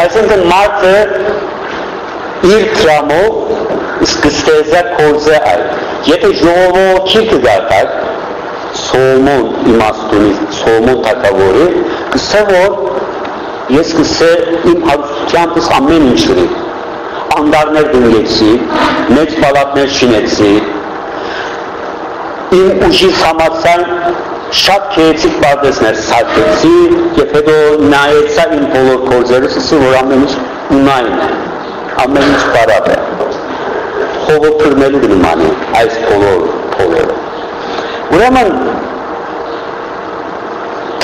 Այսինքն մարդը իր տրամով սկստեզա կորզե այդ։ Եթե ժողովոքի կգարտակ, սոմոն իմաստունի, սոմոն թակավորի, կսե որ ես կսե իմ հարուսությամբ ես ամեն ինչ գրի։ Անդարներ դնգեցի, մեծ պալատներ շինեցի, իմ ուժի համացան շատ քեեցիկ բարձներ սարքեցի եւ հետո նայեցա իմ բոլոր գործերս, ասի որ ամեն ինչ ունայն է, ամեն ինչ բարավ է։ Հողը փրմելու նման է այս բոլոր փողերը։ Ուրեմն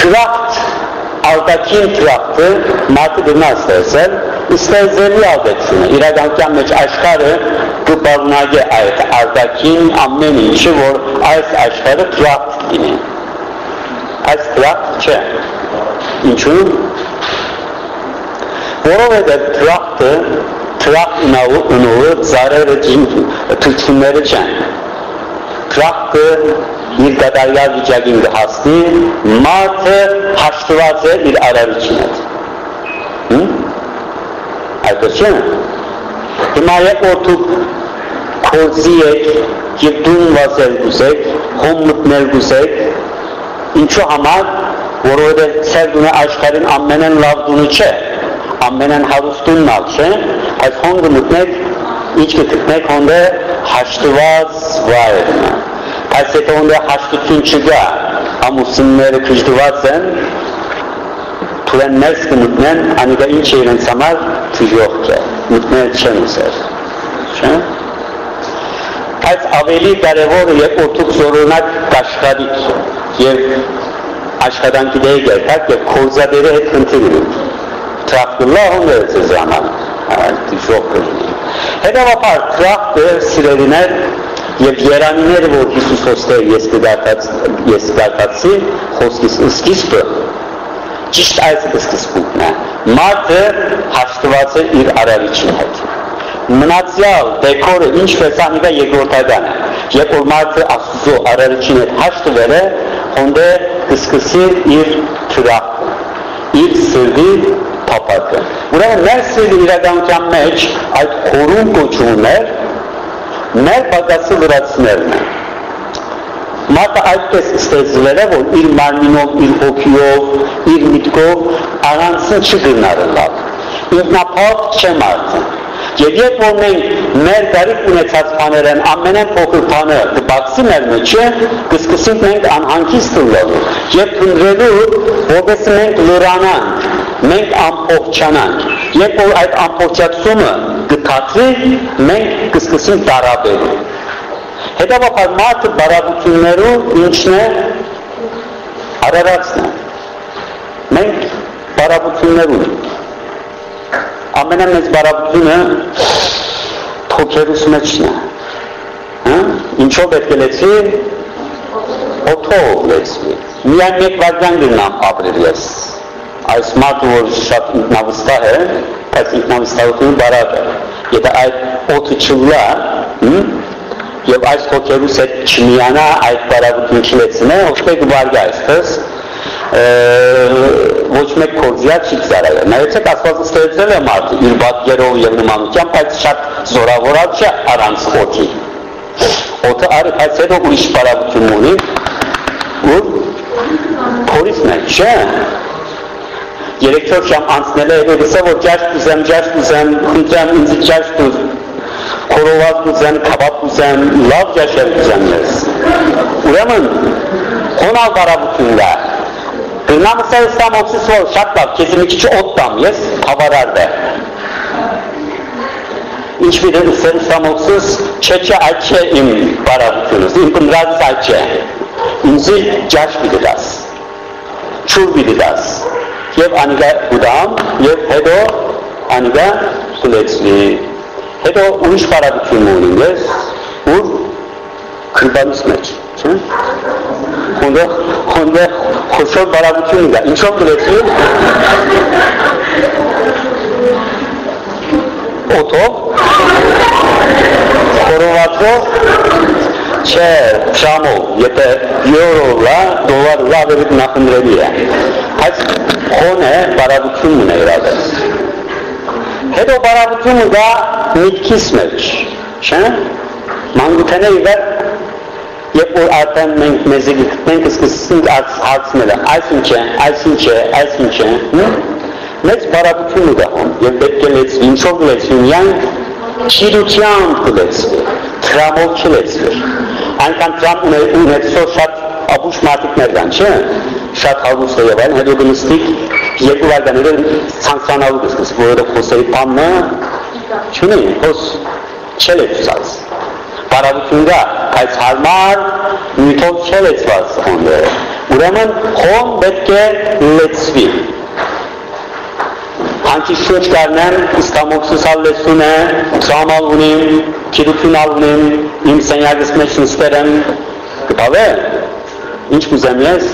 տրախտ արտաքին տրախտը մարդը գնա ստեղծել, ստեղծելի ալտեցինը, իրականության մեջ աշխարը կպարնագե այդ արտաքին ամեն ինչը, որ այս աշխարը տրախտ լինի այս տրախտ չէ։ Ինչու՞։ Որովհետև տրախտը տրախտ ունողը ծարերը թրջունները չեն։ Տրախտը իր կատարյալ վիճակին կհասնի, մարդը հաշտված է իր հետ։ Այդպես չէ։ Հիմա երբ որ դուք կորզի եք եւ դուն վազել գուսեք, հոմ մտնել գուսեք, Ինչու համար, որովհետև ցեր դունը աշխարհին ամենեն լավ դունը չէ, ամենեն հարուստունն ալ չէ, այս հոնգը մտնեք, ինչ կգտնեք հոնդը հաշտված վայրն է։ Այս եթե հոնդը հաշտություն չգա, ամուսինները քժդված են, թուրեն ներս կմտնեն, անիկա ինչ է իրենց համար թժողք է, մտնել չեն ուսեր, չէ՞։ Այս ավելի կարևորը երբ որ դուք զորունակ կաշխարիք եւ աշխատանքի դեր գերտակ եւ կորզադերը հետ քննի տրախտուլահում է ծեզանան դիշող կլինի հետավապար տրախտը սիրելիներ եւ երանիները որ Հիսուս հոստեր ես կդակած ես կդակացի խոսքիս սկիզբը ճիշտ այս սկզբունքն է մարդը հաշտված է իր արարիչի հետ մնացյալ դեկորը ինչպես անիվա երկրորդական է երբ որ մարդը աստծո արարիչին հետ հաշտվել է հոնդե կսկսի իր թրախը իր սրդի փապակը ուրեմն մեր սիրի իրականության մեջ այդ խորում կոչումներ մեր պակասի վրացներն են Մարդը այդպես ստեղծվել է, որ իր մարմինով, իր հոգիով, իր միտքով առանցին չգնարըլավ։ Ինքնապատ չէ մարդը։ Եվ երբ որ մենք մեր գարիք ունեցած բաներն ամենեն փոքր բանը կբացի մեր մեջը, կսկսենք մենք անհանգիստ լինելու եւ քննելու, որովհետեւ մենք լրանանք, մենք ամփոփչանանք։ Երբ որ այդ ամփոփչացումը կթափվի, մենք կսկսենք տարաբերել։ Հետևաբար մարդը բարավություններով ինչն է արարածն է։ Մենք բարավություններ ունենք ամենամեծ բարապությունը թոքերուս մեջն է։ Հա? Ինչով պետք է լեցվի։ Օթով լեցվի։ Միայն մեկ վարդան գնամ ապրել ես։ Այս մարդը որ շատ ինքնավստահ է, բայց ինքնավստահությունը բարակ է։ Եթե այդ օթը չլա, եւ այս թոքերուս հետ չմիանա այդ բարապությունը չլեցնե, ովքեր կվարգա այսպես, ոչ մեկ կորձիա չի ծարայը։ Նայեցեք Աստված ստեղծել է մարդը իր բակերով եւ նմանությամբ, բայց շատ զորավորած չէ առանց օդի։ Օդը արի այս հետո ուրիշ բարավություն ունի, ու փորիսն է, չէ։ Երեք-չորս ժամ անցնել է, եւ ասա որ ջաշտ ուզեմ, ջաշտ ուզեմ, խնդրեմ ինձ ջաշտ ուզ, խորոված ուզեմ, քաբաբ ուզեմ, լավ ջաշել ուզեմ ես։ Ուրեմն, խոնալ բարավությունն է, Գնամ սա ստամ օծիս որ շատ լավ, քեզ մի քիչ օդ տամ, ես բավարար է։ Ինչ մի դեպ սեն ստամ օծիս, չէ չէ այդ չէ իմ բարավությունս, իմ կնդրած այդ չէ։ Ինձի ջաշ մի դաս, չուր մի դաս, և անիգա ուդամ, և հետո անիգա սուլեցվի։ Հետո ուրիշ բարավություն ունին ես, ուր քրբանից մեջ, չէ՞։ Հոնդեղ, հոնդեղ խոշոր բարավություն կա, ինչով գրեցի։ Օթով, խորովածով, չէ, շամով, եթե յորով լա, դոլար լավ է նախնդրելի է։ Այս խոն է բարավությունն է իրավես։ Հետո բարավությունը դա միտքիս մեջ, չէ՞։ Մանկութեների վեր երբ որ արդեն մենք մեզ գտնենք սկսենք հարցնելը, այս ինչ է, այս ինչ է, այս ինչ է, մեծ բարակություն ուղղում եւ պետք է լեցվի, ինչով լեցվի, միայն ճիրությամբ կլեցվի, տրամով չլեցվի։ Այնքան տրամ ունեցող շատ ապուշ մարդիկներ կան, չէ՞, շատ հարուստ եւ այլն, հետո գնստիկ երկու վարկաները ցանցանալու կսկսի, որը խոսերի բանն է, չունի, խոս չլեցված բարավություն կա, բայց հարմար նյութով չլեցված խոնդը։ Ուրեմն խոն պետք է լեցվի։ Հանքի շուջ կարնեն, իսկամոքսուս ալլեսուն է, տրամալ ունիմ, կիրություն ալունիմ, իմ սենյակս մեջ նստեր եմ, կպավ է, ինչ կուզեմ ես,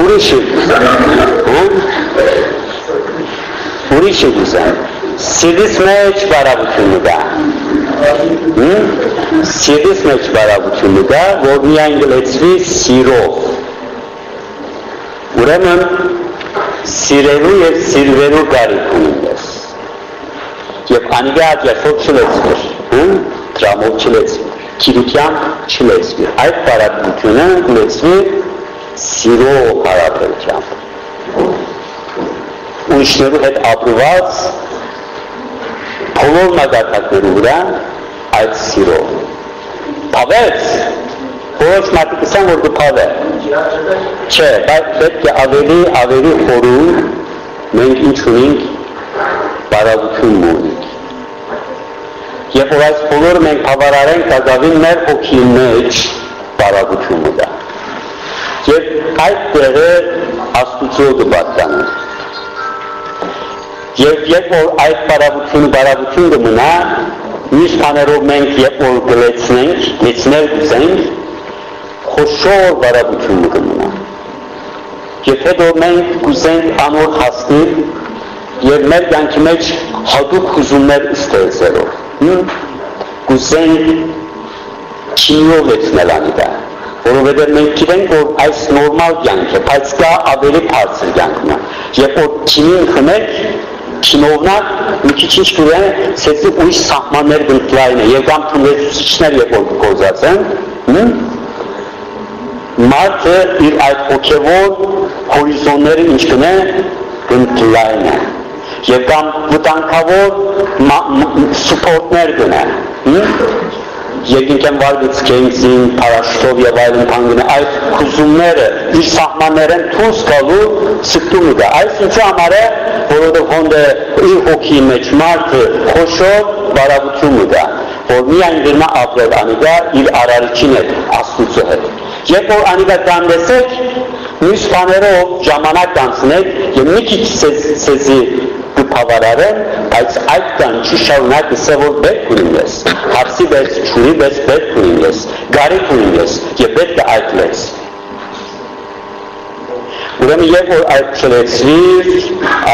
ուրիշը կուզեմ, ուրիշը կուզեմ, սիրիս մեջ բարավությունը կա, Սիրտիս մեջ բարավությունը կա, որ միայն գլեցվի սիրով։ Ուրեմն սիրելու եւ սիրվելու կարիք ունեմ ես։ Եվ անիգա աջասով չլեցվիր, դրամով չլեցվիր, քիրությամբ չլեցվիր։ Այդ բարավությունը գլեցվի սիրով հարաբերությամբ։ Ուրիշներու հետ ապրված բոլոր մագարտակներու վրա այդ սիրո։ Պավեց, որոշ մարդիկ ասան, որ կպավե։ Չէ, բայց պետք է ավելի, ավելի խորում մենք ինչ ունենք բարավություն ունենք։ Երբ որ այս բոլորը մենք բավարարենք, կազավին մեր հոգի մեջ բարավությունը դա։ Եվ այդ տեղը աստուծո կբատկանենք Եվ երբ որ այդ բարավությունը բարավություն կմնա, մյուս բաներով մենք երբ որ գլեցնենք, լեցնել գուզենք, խոշոր բարավություն կմնա։ Եվ հետո մենք գուզենք անոր հասնել եւ մեր կյանքի մեջ հատուկ հուզումներ ստեղծելով։ Գուզենք չինով լեցնել անիդա որովհետև մենք գիտենք, որ այս նորմալ կյանք է, բայց կա ավելի բարձր կյանքն է։ Երբ որ քինին խմեք, չինովնակ մի քիչ ինչ կուրեն, սեցի ուրիշ սահմաններ բնտլային է, եւ կամ թունեցուցիչներ երբ որ գործածեն, մարդը իր այդ հոգևոր հորիզոնները է երկինքեն վարգից կենցին, պարաշտով եւ այլն կանգնի, այդ կուզումները իր սահմաններեն թուս գալու սկտումը դա։ Այս ինչու համար է, որովհետև հոնդը իր հոգի մեջ մարդը խոշոր բարավությունը դա, որ միայն գրնա ապրել անիգա իր արարիչին հետ, աստուծո հետ։ Երբ որ անիգա կանդեսեք, մյուս բաներով ժամանակ կանցնեք եւ մի քիչ սեզի կփավարարեն, բայց այդ կանչի շարունակ ասե որ պետք ունիմ ես, հարսի բերց չունի, բայց պետք ունիմ ես, գարիք ունիմ ես եւ պետք է այդ լես։ Ուրեմն երբ որ այդ չլեցվի,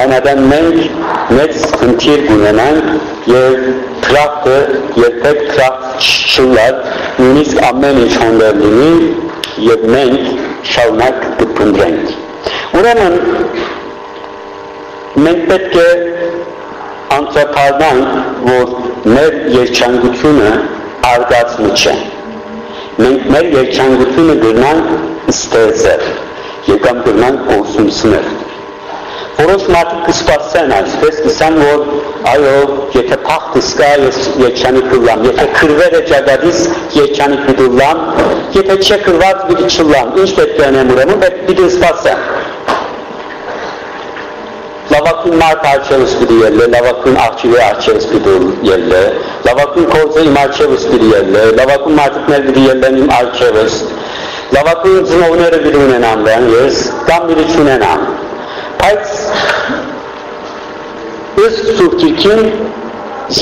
այնադան մենք մեծ խնդիր կունենանք եւ տրախը երբեք տրախ չլար, նույնիսկ ամեն ինչ հոնդեր լինի եւ մենք շարունակ կփնտրենք։ Ուրեմն մենք պետք է անցապարնանք, որ մեր երջանկությունը արգացնի չէ։ Մենք մեր երջանկությունը գրնանք ստեղծել եւ կամ գրնանք ուսումնասիրել։ Որոշ մարդիկ կսպասեն այսպես, կսան, որ այո, եթե փախտս կա, ես երջանիկ կլամ, եթե քրվերը ճագադիս երջանիկ կլամ, եթե չէ քրված պիտի չլամ, ինչ պետք է անեմ ուրեմն, պետք է սպասեմ լավակուն մարդ արջևս պիտի ելլե, լավակուն աղջիկի արջևս պիտի ելլե, լավակուն կործը իմ արջևս պիտի ելլե, լավակուն մարդիկներ պիտի ելլեն իմ արջևս, լավակուն ծնողները Բայց ըստ Սուրբ Գիրքին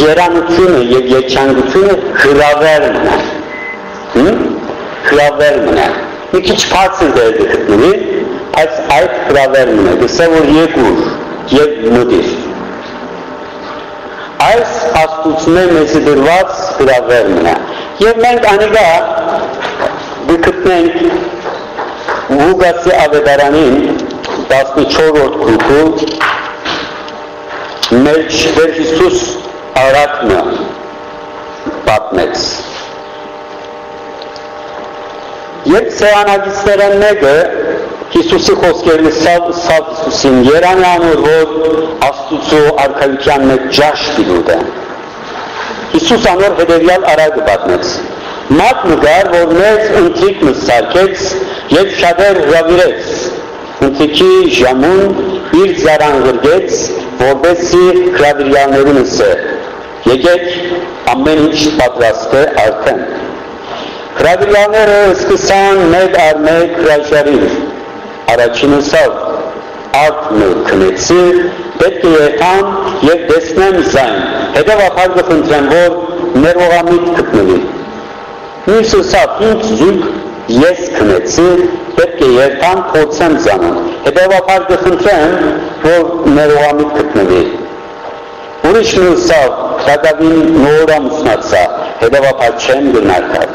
երանությունը եւ երջանկությունը հրավերն է։ Հրավերն է։ Մի քիչ բարձր դեր գտնի, բայց այդ հրավերն է, գսե որ եկուր եւ մտիր։ Այս աստուծմե մեզ դրված գրավերն է։ Եվ մենք անիգա գտնենք Ուգասի ավետարանին 14-րդ գրքում մեջ Տեր Հիսուս արակնը պատմեց։ Երբ սեանագիստերը մեկը Հիսուսի խոսքերն սավ սավ Հիսուսին Երանի անոր որ Աստուծո արքայության մեջ ջաշ դիլուտ է։ Հիսուս անոր հետևյալ արագը պատմեց։ Մատ նգար, որ մեծ ընտրիկ մսարկեց և շատեր հրավիրեց, ընտրիքի ժամուն իր զարան գրգեց, որբեսի հրավիրյալներուն սը, եկեք ամեն ինչ պատրաստ է արդեն։ Հրավիրյալները սկսան մեկ առ մեկ հրաշարին, առաջինը սավ, ակնը քնեցի, պետք է եթան և դեսնեմ զայն, հետևապար կխնդրեմ, որ ներողամիտ կտնվի։ Մյուսը սավ, ինձ զույգ ես քնեցի, պետք է երթան փորձեմ զանան։ Հետևապար կխնդրեմ, որ ներողամիտ կտնվի։ Ուրիշ մյուսավ, դակավին նորամ ուսնացա, հետևապար չեմ գնարկալ։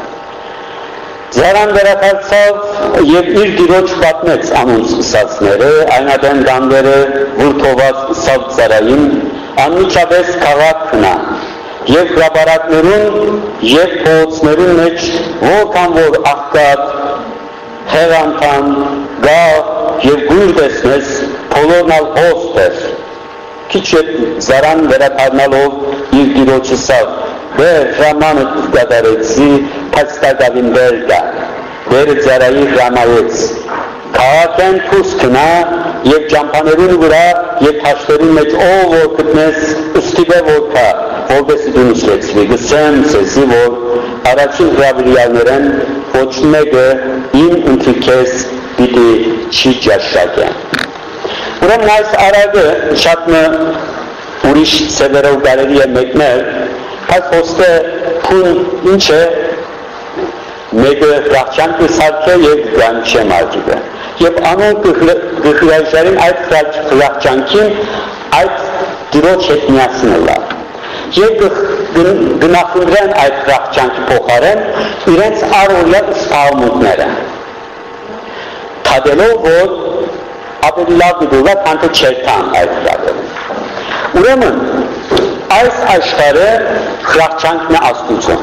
Զարան վերակացավ և իր դիրոջ պատմեց անուն սկսացները, այնադեն դանդերը վուրթոված սավ ծարային, անմիջապես քաղաք կնա, և գրաբարակներուն և փողոցներուն մեջ որքան որ աղկատ, հեղանքան, գա և գույր տեսնես, բոլորն ալ հոստ էր, քիչ է զարան վերակարնալով իր դիրոջը սավ, Բեր հրամանը կատարեցի, փաստակավին բեր կա, բերը ձարայի հրամայեց, քաղաքեն թուս կնա և ճամպաներուն վրա և թաշտերուն մեջ ով որ կտնես ըստիվե որ կա, որբեսի դու նշլեցվի, գսեմ սեզի, որ առաջին հրավիրյալներեն ոչ մեկը իմ ընթիքես պիտի չի ճաշակ է։ Ուրեմն այս արագը շատ մը ուրիշ սևերով կարելի է մեկնել, Այս խոսքը քուն ինչ է մեկը ռախչանքը սարքե եւ գանչե մարգիվը եւ անոն գխրաշարին այդ ռախչանքին այդ դիրոջ հետ միացնելա եւ գնախնդրեն այդ ռախչանքի փոխարեն իրենց առօրյա սպառումները թադելով որ ավելի լավ դուրս քան թե չերթան այդ հրավերը ուրեմն այս աշխարհը խրախճանքն է Աստուծո։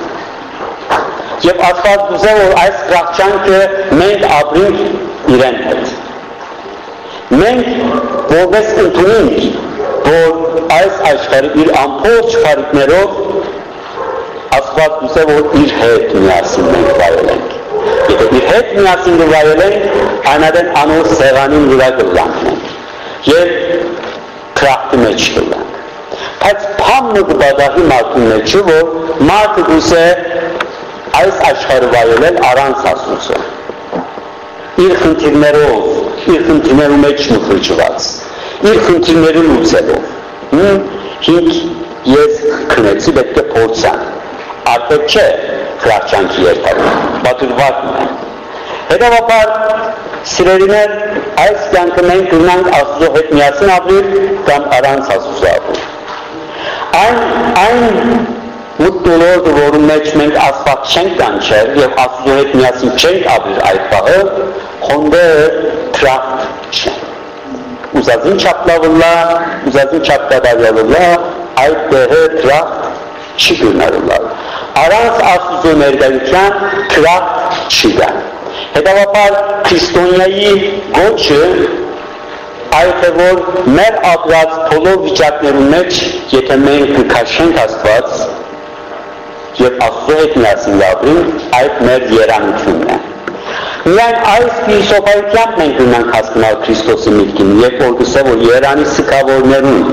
Եվ Աստված ուզե որ այս խրախճանքը մենք ապրենք իրեն հետ։ Մենք որպես ընդունենք, որ այս աշխարհը իր ամբողջ բարիկներով Աստված ուզե որ իր հետ միասին մենք վայելենք։ Եթե իր հետ միասին վայելենք, այնադեն անոր սեղանին վրա կլանքնենք։ Եվ քրախտի մեջ կլանք բայց փամը կբադահի մարդու մեջը, որ մարդը գուսե այս աշխարհը վայելել առանց Աստծո։ Իր խնդիրներով, իր խնդիրներու մեջ մխրճված, իր խնդիրները լուծելով։ Հինչ ես քնեցի պետք է փորձան։ Արտեք չէ խրախճանքի երթալը, բատուրվակն է։ Հետևաբար սիրելիներ, այս կյանքը մենք գնանք Աստծո հետ միասին ապրել կամ առանց Աստծո ապրել այն այն մուտտոլորը, որում մեջ մենք Աստված չենք կանչել եւ Աստծո հետ միասին չենք ապրել այդ բաղը, խոնդը տրախտ չէ։ Ուզածին չապլավլա, ուզածին չապկադավյալլա, այդ տեղը տրախտ չի գնալլա։ Առանց Աստծո ներկայության տրախտ չի գան։ Հետևաբար քրիստոնյայի գոչը այդ է որ մեր ապրած բոլոր վիճակներում մեջ, եթե մենք կքաշենք Աստված եւ Աստծո հետ միասին ապրենք, այդ մեր երանությունն է։ Միայն այս փիլիսոփայությամբ մենք ունենք հասկանալ Քրիստոսի միտքին, երբ որ գսե որ Երանի սկավորներուն,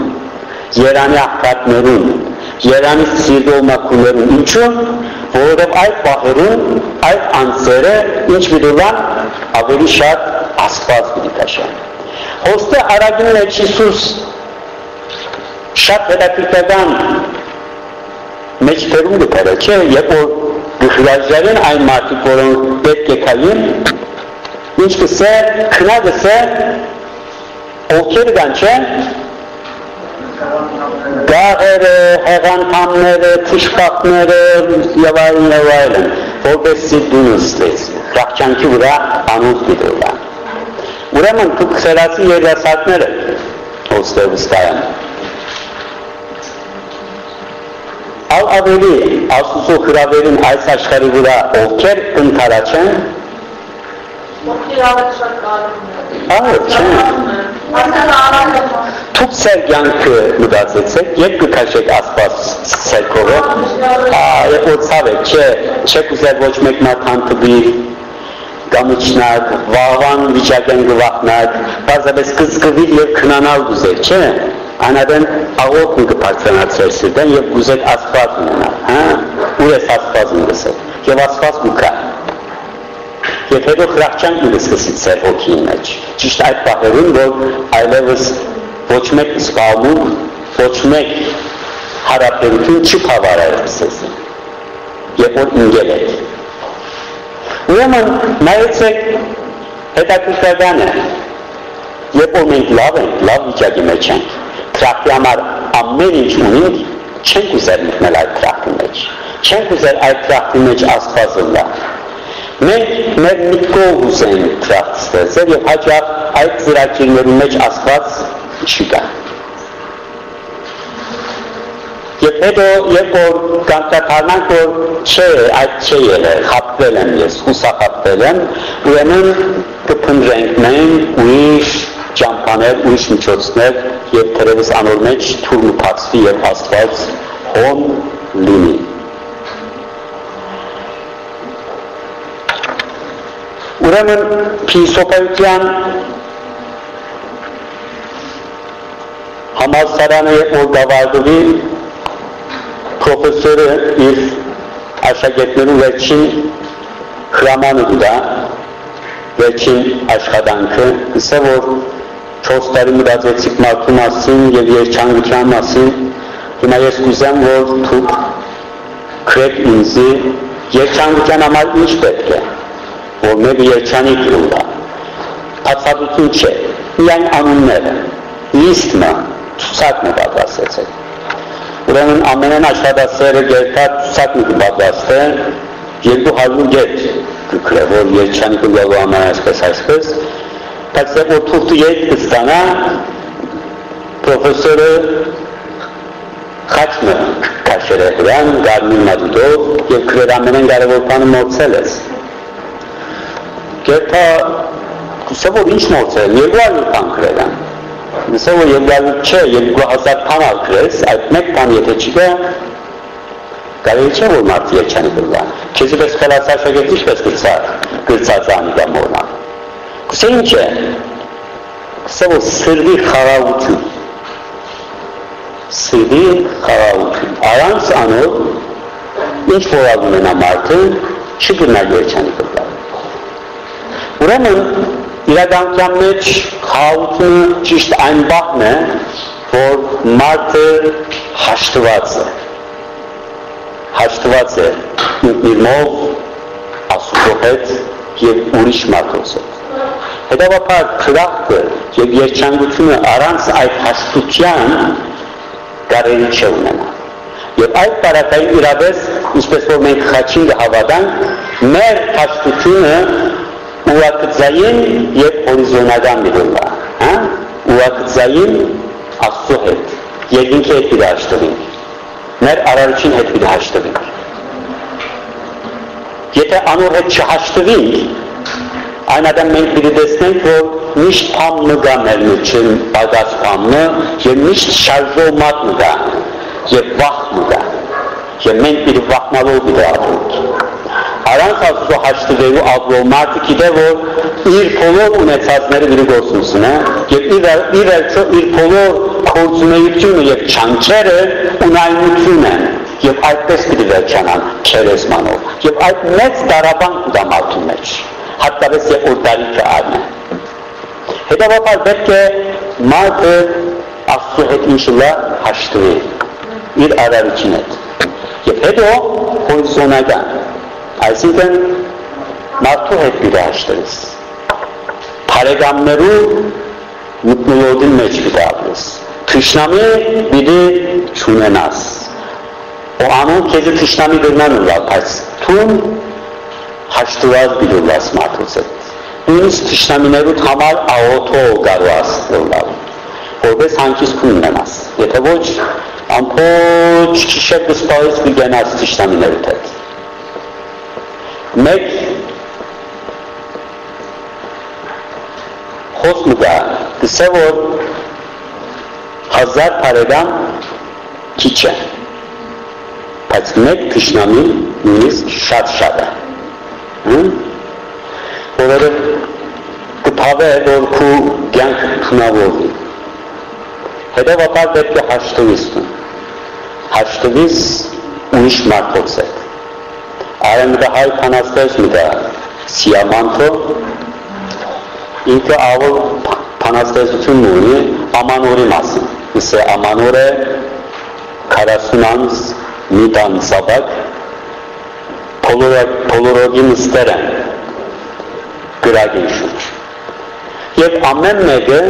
Երանի աղքատներուն, Երանի սիրտով մաքուներուն, ինչու՞, որովհետև այդ պահերում այդ անձերը ինչ միտուլան ավելի շատ Աստված պիտի քաշեն։ Հոստե արագին մեջ Հիսուս շատ հետաքրքրական մեջտերում գտերը, չէ, երբ որ գխրաժարին այն մարդիկ, որոնք պետք է կային, ինչ կսե, քնա գսե, ովքեր կան, չէ, գաղերը, հեղանքամները, թիշպակները և այլն և այլն, որպեսի դու նստեց, ռախճանքի վրա անուտ դիտելան։ Ուրեմն դուք խերացի երասակները ոստե վստահ են։ ալ ավելի Աստծո հրավերին այս աշխարհի վրա ովքեր առանց Թուք ծեր կյանքը մտածեցեք, երբ կքաշեք Աստված ցերկովը, այ օծավ է, չէ, չեք ուզել ոչ մեկ մարդ տվի կամիչնակ, վաղվան վիճակեն գվախնակ, բարձրապես կծկվիր եւ քնանալ ուզեք, չէ։ Անադեն աղոթն կբարձրանացրել սիրտեն եւ ուզեք Աստված ունենալ, հա։ Ուր ես Աստված ունեցել։ Եվ Աստված մուկա։ Եվ հետո խրախճան սկսի ծեր հոգի մեջ։ Ճիշտ այդ պահերին, որ այլևս ոչ մեկ զբաղմունք, ոչ մեկ հարաբերություն չի բավարարել սեզ։ Երբ որ ինգել է։ Ուրեմն նայեցեք հետաքրքրական է։ Երբ որ մենք լավ ենք, լավ վիճակի մեջ ենք, տրախի համար ամեն ինչ ունենք, չենք ուզեր մտնել այդ տրախի մեջ։ Չենք ուզեր այդ տրախի մեջ Աստվածը լա։ Մենք մեր միտքով ուզենք տրախ ստեղծել եւ հաճախ այդ ծրագիրների մեջ Աստված չի կա։ Եվ հետո երբ որ կանտակարնանք, որ չէ, այդ չէ եղել, խապվել եմ ես, հուսախապվել եմ, ուրեմն կփնջենք մենք ուրիշ ճամփաներ, ուրիշ միջոցներ եւ թերևս անոր մեջ թուրմ փածվի եւ Աստված հոն լինի։ Ուրեմն փիլիսոփայության համալսարանը որ գավարդուի պրոֆեսորը իր աշակերտներու վերջին հրամանը դրա վերջին աշխատանքը ասա որ 4 տարի մտածեցիք մարդու մասին եւ երջանկության մասին հիմա ես կուզեմ որ դուք քրեք ինձ երջանկության համար ինչ պետք է որ մեր երջանիկ լինա բացառություն չէ միայն անունները լիստը ցուցակն է պատրաստեցել Ուրեմն ամենեն աշխատասերը գերտա ցուցակն պատրաստել 200 գետ կգրե, որ երջանիկը գալու համար այսպես այսպես, բայց որ թուղթը ետ կստանա, պրոֆեսորը խաչմը կաշեր է հրան, գարմին մատուտով և գրեր ամենեն կարևոր բանը մորցել ես։ Գերտա, կուսե որ ինչ մորցել, 200 բան գրել են։ Նսա որ երկարու չէ, 2000 բան ալքրես, այդ մեկ բան եթե չկա, կարելի չէ որ մարդ երջանի բրվան։ Քեզի պես խելացար շագերտ ինչպես գրծա, գրծած անի դա մորնա։ Կսե ինչ է, կսե որ սրվի խարավություն, սրվի խարավություն, արանց անով, ինչ որակ ունենա մարդը, չգրնա երջանի բրվան։ Ուրեմն իրականության մեջ խաղաղությունը ճիշտ այն բախն է, որ մարդը հաշտված է, հաշտված է ինքնիրմով, ասուծո հետ և ուրիշ մարդոց հետ։ Հետավապար կրախտը և երջանգությունը առանց այդ հաշտության կարելի չէ ունենա։ Եվ այդ տարակային իրավես, ինչպես որ մենք խաչին կհավատանք, մեր հաշտությունը ուղակցային եւ հորիզոնական միլոնա, հա? Ուղակցային Աստծո հետ, երկինքի հետ իր հաշտվին։ Մեր արարչին հետ իր հաշտվին։ Եթե անոր հետ չհաշտվենք, այն ադամ մենք պիտի տեսնենք, որ միշտ փամը գա մեր միջին պագած փամը եւ միշտ շարժոմատ գա եւ վախ գա։ Եվ մենք պիտի ապրենք առանց Աստծո հաշտվելու ապրող մարդը գիտե որ իր բոլոր ունեցածները իր գործունեություն է եւ իր իր վերջո իր բոլոր գործունեությունը եւ չանչերը ունայնություն են եւ այդպես պիտի վերջանան քերեսմանով եւ այդ մեծ դարաբան կա մարդու մեջ հատկապես եւ օրդարիքը այն է հետաբար պետք է մարդը Աստծո հետ ինչլա հաշտվի իր արարիչին հետ եւ հետո հորիզոնական Այսինքն մարդու հետ պիտի Բարեկամներու մտնոլորտի մեջ պիտի ապրես։ Թշնամի պիտի չունենաս։ Ու անոն քեզ թշնամի դրնան ուլա, բայց թուն հաշտված պիտի ուլաս մարդուց հետ։ Նույնիսկ թշնամիներուդ համար աղոթով կարող ասել որպես հանգիստ ունենաս։ Եթե ոչ ամբողջ քիշեր կսպարից կգենաց թշնամիներուդ հետ։ Մեկ խոսքը գա, կսե որ հազար բարեկամ քիչ է, բայց մեկ թշնամի նույնիսկ շատ-շատ է։ Որովհետև կփավե որ քու կյանք քնավորվի։ Հետևաբար պետք է հաշտվիս դու։ Հաշտվիս ուրիշ մարդոց հետ։ Արենգահայ փանաստես միտա սիամանթո ինքը ավոր փանաստեսություն ունի ամանորի մասին։ Իսե ամանորը 40 անց մի տան սաբակ փոլորոգի նստեր են գրագին շուջ։ Եվ ամեն մեկը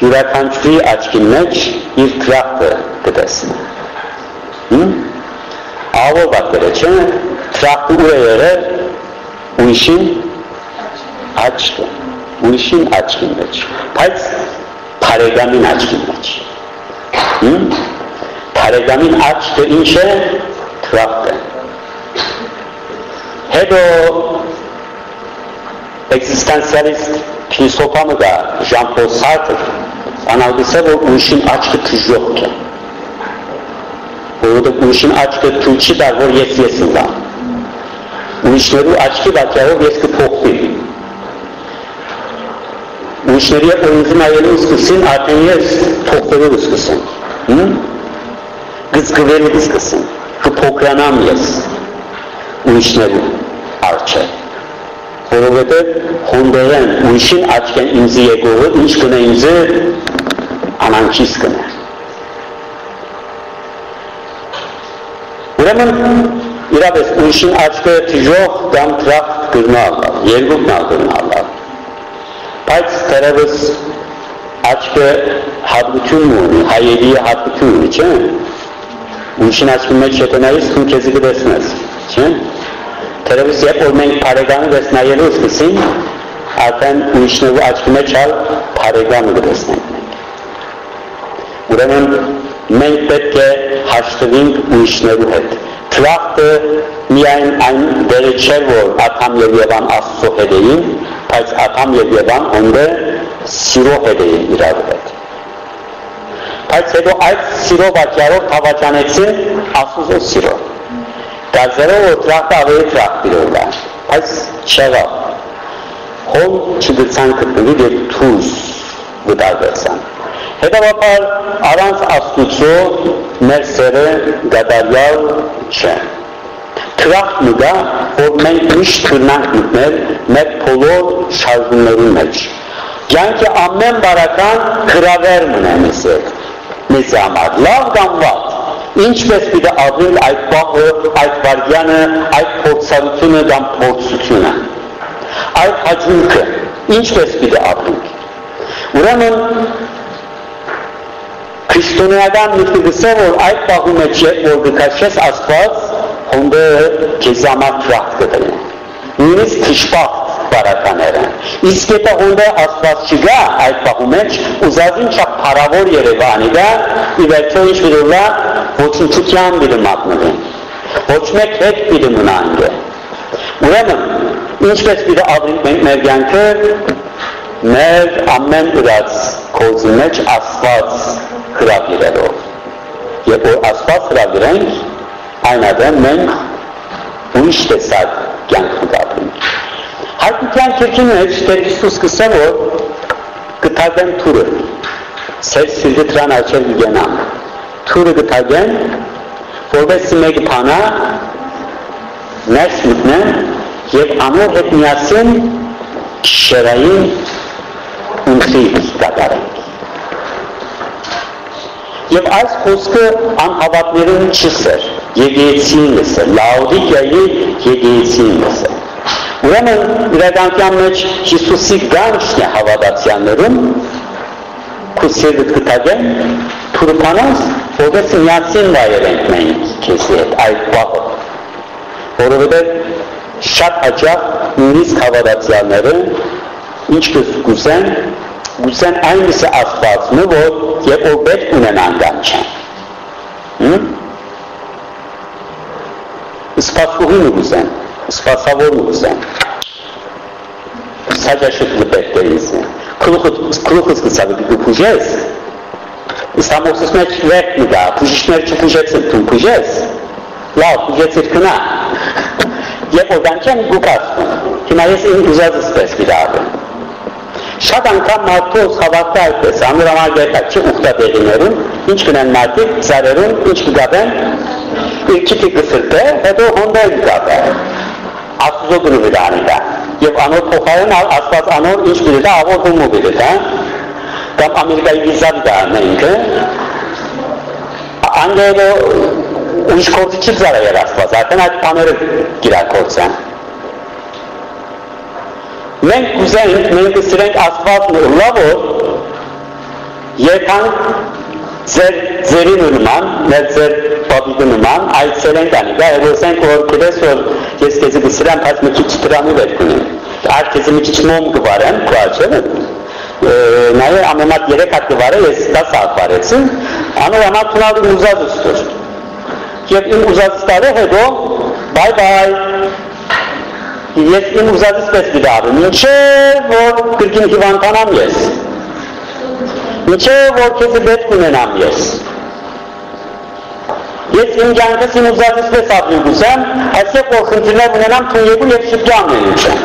յուրաքանչյուրի աչքի մեջ իր թրախտը կտեսնի։ Ահով ակերը չէ, թրախտը ուր է եղել ուրիշին աչքը, ուրիշին աչքի մեջ, բայց բարեկամին աչքի մեջ։ Բարեկամին աչքը ինչ է, թրախտը։ Հետո էքզիստենցիալիստ փիլիսոփամը դա Ժան Պոլ Սարտր անալգիսը որ ուրիշին աչքը թժողք է որովհետև ուրիշին աչքը թույլ չի տար որ ես ես եմ դա ուրիշներու աչքի բացյալով ես կփոխվի ուրիշների օրենքը նայելու սկսին արդեն ես փոխվելու սկսեմ գծգվելու սկսեմ կփոքրանամ ես ուրիշներու արջը որովհետև հոնդերեն ուրիշին աչքեն ինձ եկողը ինչ կնե ինձ անանչիս կնե ուրեմն իրապես ուրիշին աչքը թիժող կամ տրախտ կրնալ երկուք նալ կրնալ բայց թերևս աչքը հատկություն ունի հայերի հատկություն ունի չէ ուրիշին աչքի մեջ եթե նայես դու քեզ կտեսնես չէ Թերևս երբ որ մենք բարեկամի վես նայելու սկսին, արդեն ուրիշներու աչքի մեջ ալ բարեկամը կտեսնենք մենք։ Ուրեմն մենք պետք է հաշտվենք ուրիշներու հետ։ Թրախտը միայն այն դերը չէր, որ Աթամ եւ Եվան Աստծո հետ էին, բայց Աթամ եւ Եվան հոնդը սիրո հետ էին իրար հետ։ Բայց հետո այդ սիրո վաճառով թավաճանեցին Աստծո սիրո Գազերով որ տրախտը ավելի տրախտիրով դա, բայց չեղա։ Հոն չգծան կտնվի դեր թուս վտագեցան։ Հետավապար առանց աստուծո մեր սերը գադարյալ չէ։ Տրախտն դա, որ մենք միշտ կրնանք մտնել մեր փոլոր շարժումների մեջ։ Կյանքի ամեն բարական գրավեր մնան մեզ հետ, մեզ համար, լավ կամ վատ ինչպես պիտի ապրել այդ պահը, այդ վարյանը, այդ փորձառությունը կամ փորձությունը։ Այդ հաջունքը ինչպես պիտի ապրենք։ Ուրեմն քրիստոնեական միտքը գսե որ այդ պահում մեջ որ գկաշես Աստված հոնդը քեզ համար ֆրախտ կդնի։ Նույնիսկ քիշպախ բարակաները։ Իսկ եթե հոնդը Աստված չգա այդ պահում մեջ, ուզածին չափ փարավոր Երևանի դա, ի վերջո ինչ վիրուլա ոչնչության պիտի մատնվեն։ Ոչ մեկ հետ պիտի մնանք է։ Ուրեմն, ինչպես պիտի ապրենք մեր կյանքը, մեր ամեն ուրած կոզի մեջ Աստված հրավիրելով։ որ Աստված հրավիրենք, այն adem մենք ուրիշ տեսակ կյանք կապրենք։ Հայտնության քերքին մեջ Տեր Հիսուս կսա որ կթագեն թուրը։ Սեր սիրտի տրան աչել գենամ։ Թուրը կթագեն, որպես մեկ փանա ներս մտնեն եւ ամոր հետ միասին շերային ունցիկ կատարեն։ Եվ այս խոսքը անհավատներուն չսեր, եգեյցին լսել, լաուդիկյայի եգեյցին լսել։ Ուրեմն իրականության մեջ Հիսուսի գանչն է հավատացյաններում քու սիրտ կտագեն թուրքանոց որպես միասին վայրենք մենք քեզի հետ այդ բախը որովհետև շատ հաճախ նույնիսկ հավատացյալները ինչ կգուսեն գուսեն այնպիսի աստվածնը որ երբ որ պետք ունենան գանչեն Սպասուհին ուզեն, սպասավոր ուզեն։ Սաջաշուտ պետք է ինձ։ Քլուխս կսավի դու փուժես։ Ստամոքսս մեջ վերքնի դա, փուժիշներ չփուժեցին, դու փուժես։ Լավ, փուժեցիր կնա։ Եվ օգանչեն գուկասում։ Հիմա ես իմ ուզածս պես գիրավեմ։ Շատ անգամ մարդոց հավատա այդպես, ամրամագետա չի ուխտատեղիներում, ինչ կնեն մարդիկ, ծարերում, ինչ կգավեն, իր քիթի կսրտե, հետո հոնդել կգավե, աստուզո գրուվի դանիդա, և անոր փոխարեն աստված անոր ինչ գրիդա, ավոր հումու գրիդա, կամ ամերիկայի վիզավի դարն ինքը, անգերը ուրիշ կործի չի ծարը էր աստված, արդեն այդ պաները գիրակորցան, Մենք կուզենք, մենք կսրենք Աստվածն լավ որ եթանք ձեր ձերի նման, մեր ձեր պապիկը նման, այցելենք անի, դա երոսենք որ կրես որ ես քեզ կսրամ, բայց մի քիչ տրամի վերք ունեմ։ Այդ քեզ մի քիչ մոմ կվարեմ, քուաչը, նայե ամենատ երեք հատ կվարը, ես 10 հատ վարեցի, անոր ամա թունալի ուզած ուստոր։ Եվ իմ ուզած տարը հետո, բայ բայ, ես իմ ուզածից պես դիդարում, ինչև որ կրկին հիվանդանամ ես, ինչև որ քեզի պետք ունենամ ես, ես իմ կյանքս իմ ուզածից պես ապրի գուսեմ, այսեղ որ խնդիրներ ունենամ թուն եկու և շպյանն են ինչ են,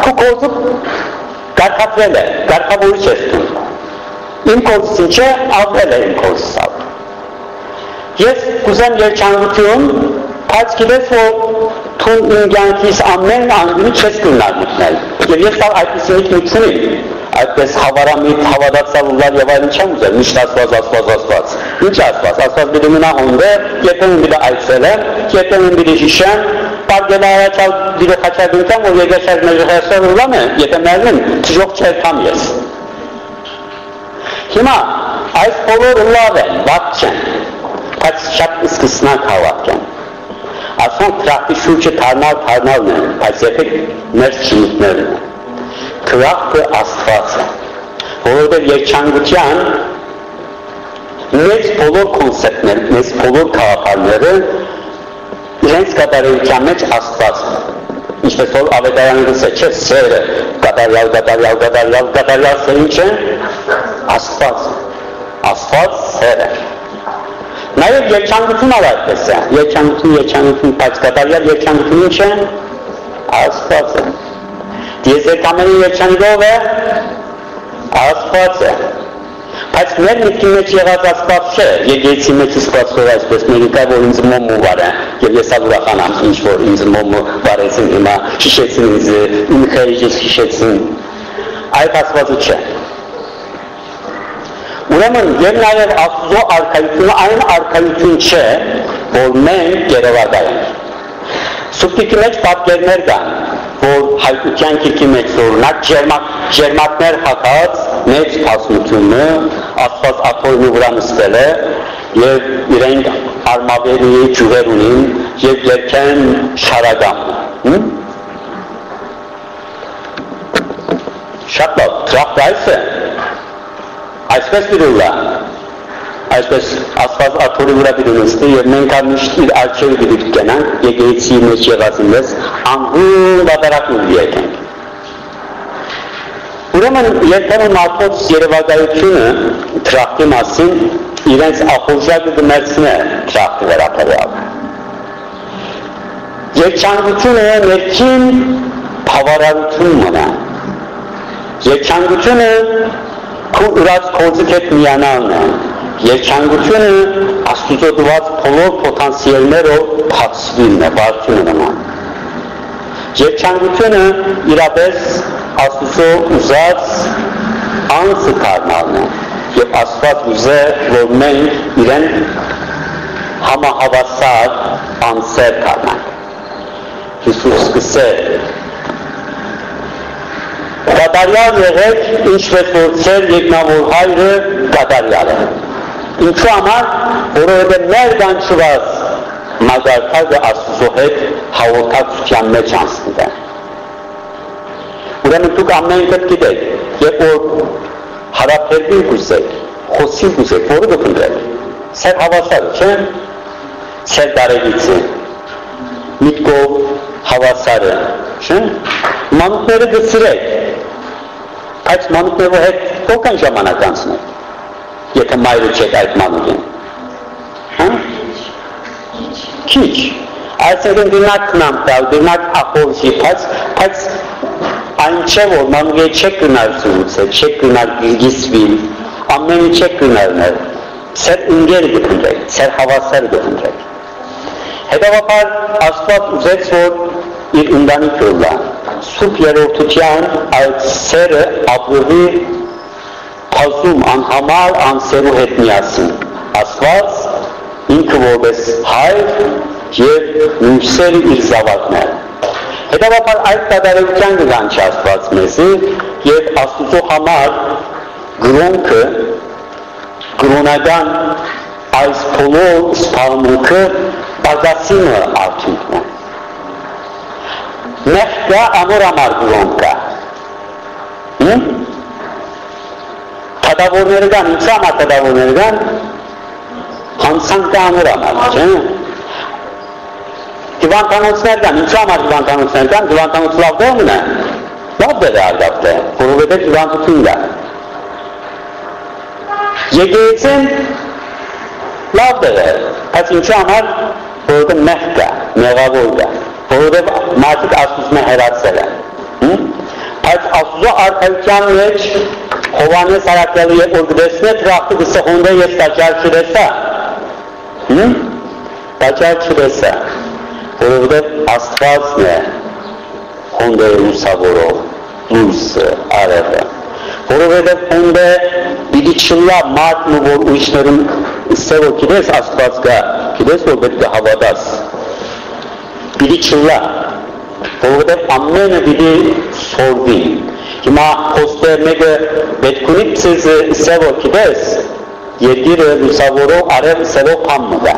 քու կործու կարգատվել է, կարգավորի չես տուն, իմ կործից ինչ է, ապրել է իմ կործից ապր, ես կուզեմ երջանկություն, բայց գիտես որ թուն իմ կյանքիս ամեն անգլի չես կնար մտնել։ Եվ ես այդպիսի միտ մտցնի, այդպես հավարամիտ, հավատացալ ուլար եւ այլն չեմ ուզել, միշտ աստված, աստված, աստված։ Ինչ աստված, աստված բիդի մնա հոնդե, եթե մի բիդի այցելեմ, եթե մի բիդի հիշեմ, պարգել առաջալ դիրը ասում քրախտի շուրջը թարնալ թարնալն են, բայց երբեք մեր շնիտներն են։ Քրախտը Աստված է, որովհետև երջանկության մեծ բոլոր կոնցեպտներ, մեծ բոլոր քաղաքարները իրենց կատարելության մեջ Աստված է։ Ինչպես որ ավետարանը գսե, չէ, սերը, կատարյալ, կատարյալ, կատարյալ, կատարյալ սեր ինչ է։ Աստված։ Աստված սեր է։ Նաև երջանկություն ալ այդպես է, երջանկություն, երջանկություն, բայց կատարյալ երջանկություն ինչ է, աստված է, դիեզերքամենի երջանկով է, աստված է, բայց մեր միտքի մեջ եղած աստված չէ, եգեցի մեջ ստացող այսպես մերիկա, որ ինձ մոմ ու վար է, և ես ագուրախանամ, ինչ որ ինձ մոմ վարեցին հիմա, շիշեցին ինձ, իմ խերիջս շիշեցին, այդ աստվածը չէ, Ուրեմն եւ նաեւ Աստծո արքայությունը այն արքայություն չէ, որ մենք երևակայ ենք։ Սուպտիկի մեջ պատկերներ կան, որ հայկության քիքի մեջ օրինակ ջերմակ ջերմակներ հակած մեծ հասնությունը Աստված աթորի վրա նստել է եւ իրենք արմավերի ջուհեր ունին եւ երկեն շարագամ։ Շատ լավ, դրախտ այս է Այսպես դրուլա, այսպես աստված աթորի վրա դրունստի և մենք ամիշտ իր արջերը դրիտ կենանք, եկեիցի մեջ եղածին ես, անգուն բատարակն եկենք։ Ուրեմն երբեմն մարդոց երևակայությունը թրախտի մասին իրենց ախորժակը դմերցն է թրախտի վերապերյալ։ Երջանկությունը ներքին բավարարություն մնա։ Երջանկությունը քո ուրած կողզիկ հետ միանալն է։ Երջանկությունը աստուծո դված բոլոր պոտենցիալներով փածվելն է, բարձունը նման։ Երջանկությունը իրապես աստուծո ուզած անձը կարնալն է եւ աստված ուզե որ մենք իրեն համահավասար անձեր կարնանք։ Հիսուս սկսել կատարյալ եղեք, ինչպես որ ծեր եկնավոր հայրը կատարյալ է։ Ինչու համար, որովհետև մեր գանչված մագարտակը Աստծո հետ հաղորդակցության մեջ անցնի է։ Ուրեմն դուք ամենքը գիտեք, երբ որ հարաբերվի գուսեք, խոսի գուսեք, որը կփնտրեք։ սեր հավասարը, չէ՞։ Սեր տարեգիցը միտքով հավասարը, չէ՞։ Մանուկները գծրեք, բայց մանուկներով հետ փոքր ժամանակ անցնել, եթե մայրը չեք այդ մանուկին։ Հա? Քիչ։ Այսինքն դինակ նամ տալ, դինակ ախորժի, բայց բայց այն չէ որ մանուկը չեք գնալ սուրուցը, չեք գնալ գիսվիլ, ամեն ինչ չեք գնալներ։ Սեր ընկեր գտնեք, սեր հավասար գտնեք։ Հետևաբար Աստված ուզեց որ իր ընտանիքը լա սուրբ երորդության այդ սերը ապրվի փազում անհամար անսերու հետ միասին աստված ինքը որպես հայր եւ մյուսերը իր զավակներ հետավաբար այդ կատարելության կգանչ աստված մեզի եւ աստուծո համար գրոնքը գրոնական այս բոլոր սպառնուքը պագասինը արդյունքն է mezcla amor amargulonka. Տադավորներգան, ինչ ամա տադավորներգան, հանցանքը ամոր ամար, չէ՞։ Դիվանտանոցներգան, ինչ ամար դիվանտանոցներգան, դիվանտանոց լավ դողն է, լավ դեր է արգապտ է, որովհետև դիվանտություն դա։ Եկեցին լավ դեր է, բայց ինչ ամար, որովհետև մեղք է, մեղավոր է որովհետև մարդիկ Աստծուն հերացել են։ Բայց Աստծո արքայության մեջ Հովանես Արաքյալը երբ որ գտեսնե թրախտը գսխոնդը ես տաճար չրեսա։ Հմ? Տաճար չրեսա։ Որովհետև Աստվածն է հոնդը լուսավորող, լույսը, արևը։ Որովհետև հոնդը պիտի չլա մարդն ու որ ուրիշներում սևո գիտես Աստված կա, գիտես որ պետք է հավատաս պիտի չլա, որովհետև ամենը պիտի սորվի։ Հիմա խոստեր մեկը պետք ունի ցեզ սևո գիտես, երկիրը լուսավորող արև սևո փամը դա։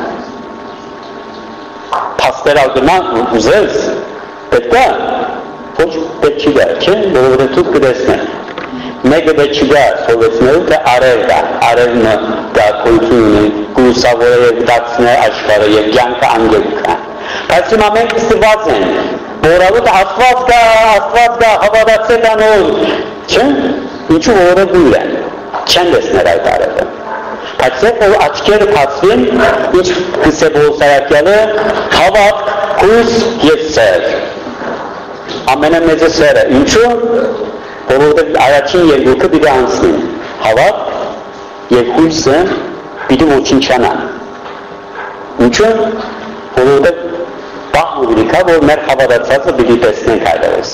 Փաստեր ալգնան ուզես, պետք է, ոչ պետք չի գա, չէ, որովհետև դու կտեսնես մեկը դե չգա սովեցնելու թե արև դա, արևը դա քույցուն ունի, կուսավորը եւ դացնե աշխարհը եւ կյանքը անգելքա։ Բայց հիմա մենք ստված են, որավուտ աստված կա, աստված կա, հավատացեք անոր, չէ՞, ինչու որը դուր են, չեն դեսներ այդ արևը։ Բայց երբ որ աչքերը փացվին, ինչ կսե Բոսարակյանը, հավատ, կույս և սեր։ Ամենամեծը սերը, ինչու, որովհետև առաջին երկուքը պիտի անցնին, հավատ և հույսը պիտի ոչնչանան։ Ինչու, որովհետև բախ ուղրիկա, որ մեր հավատացածը պիտի տեսնենք այլևս,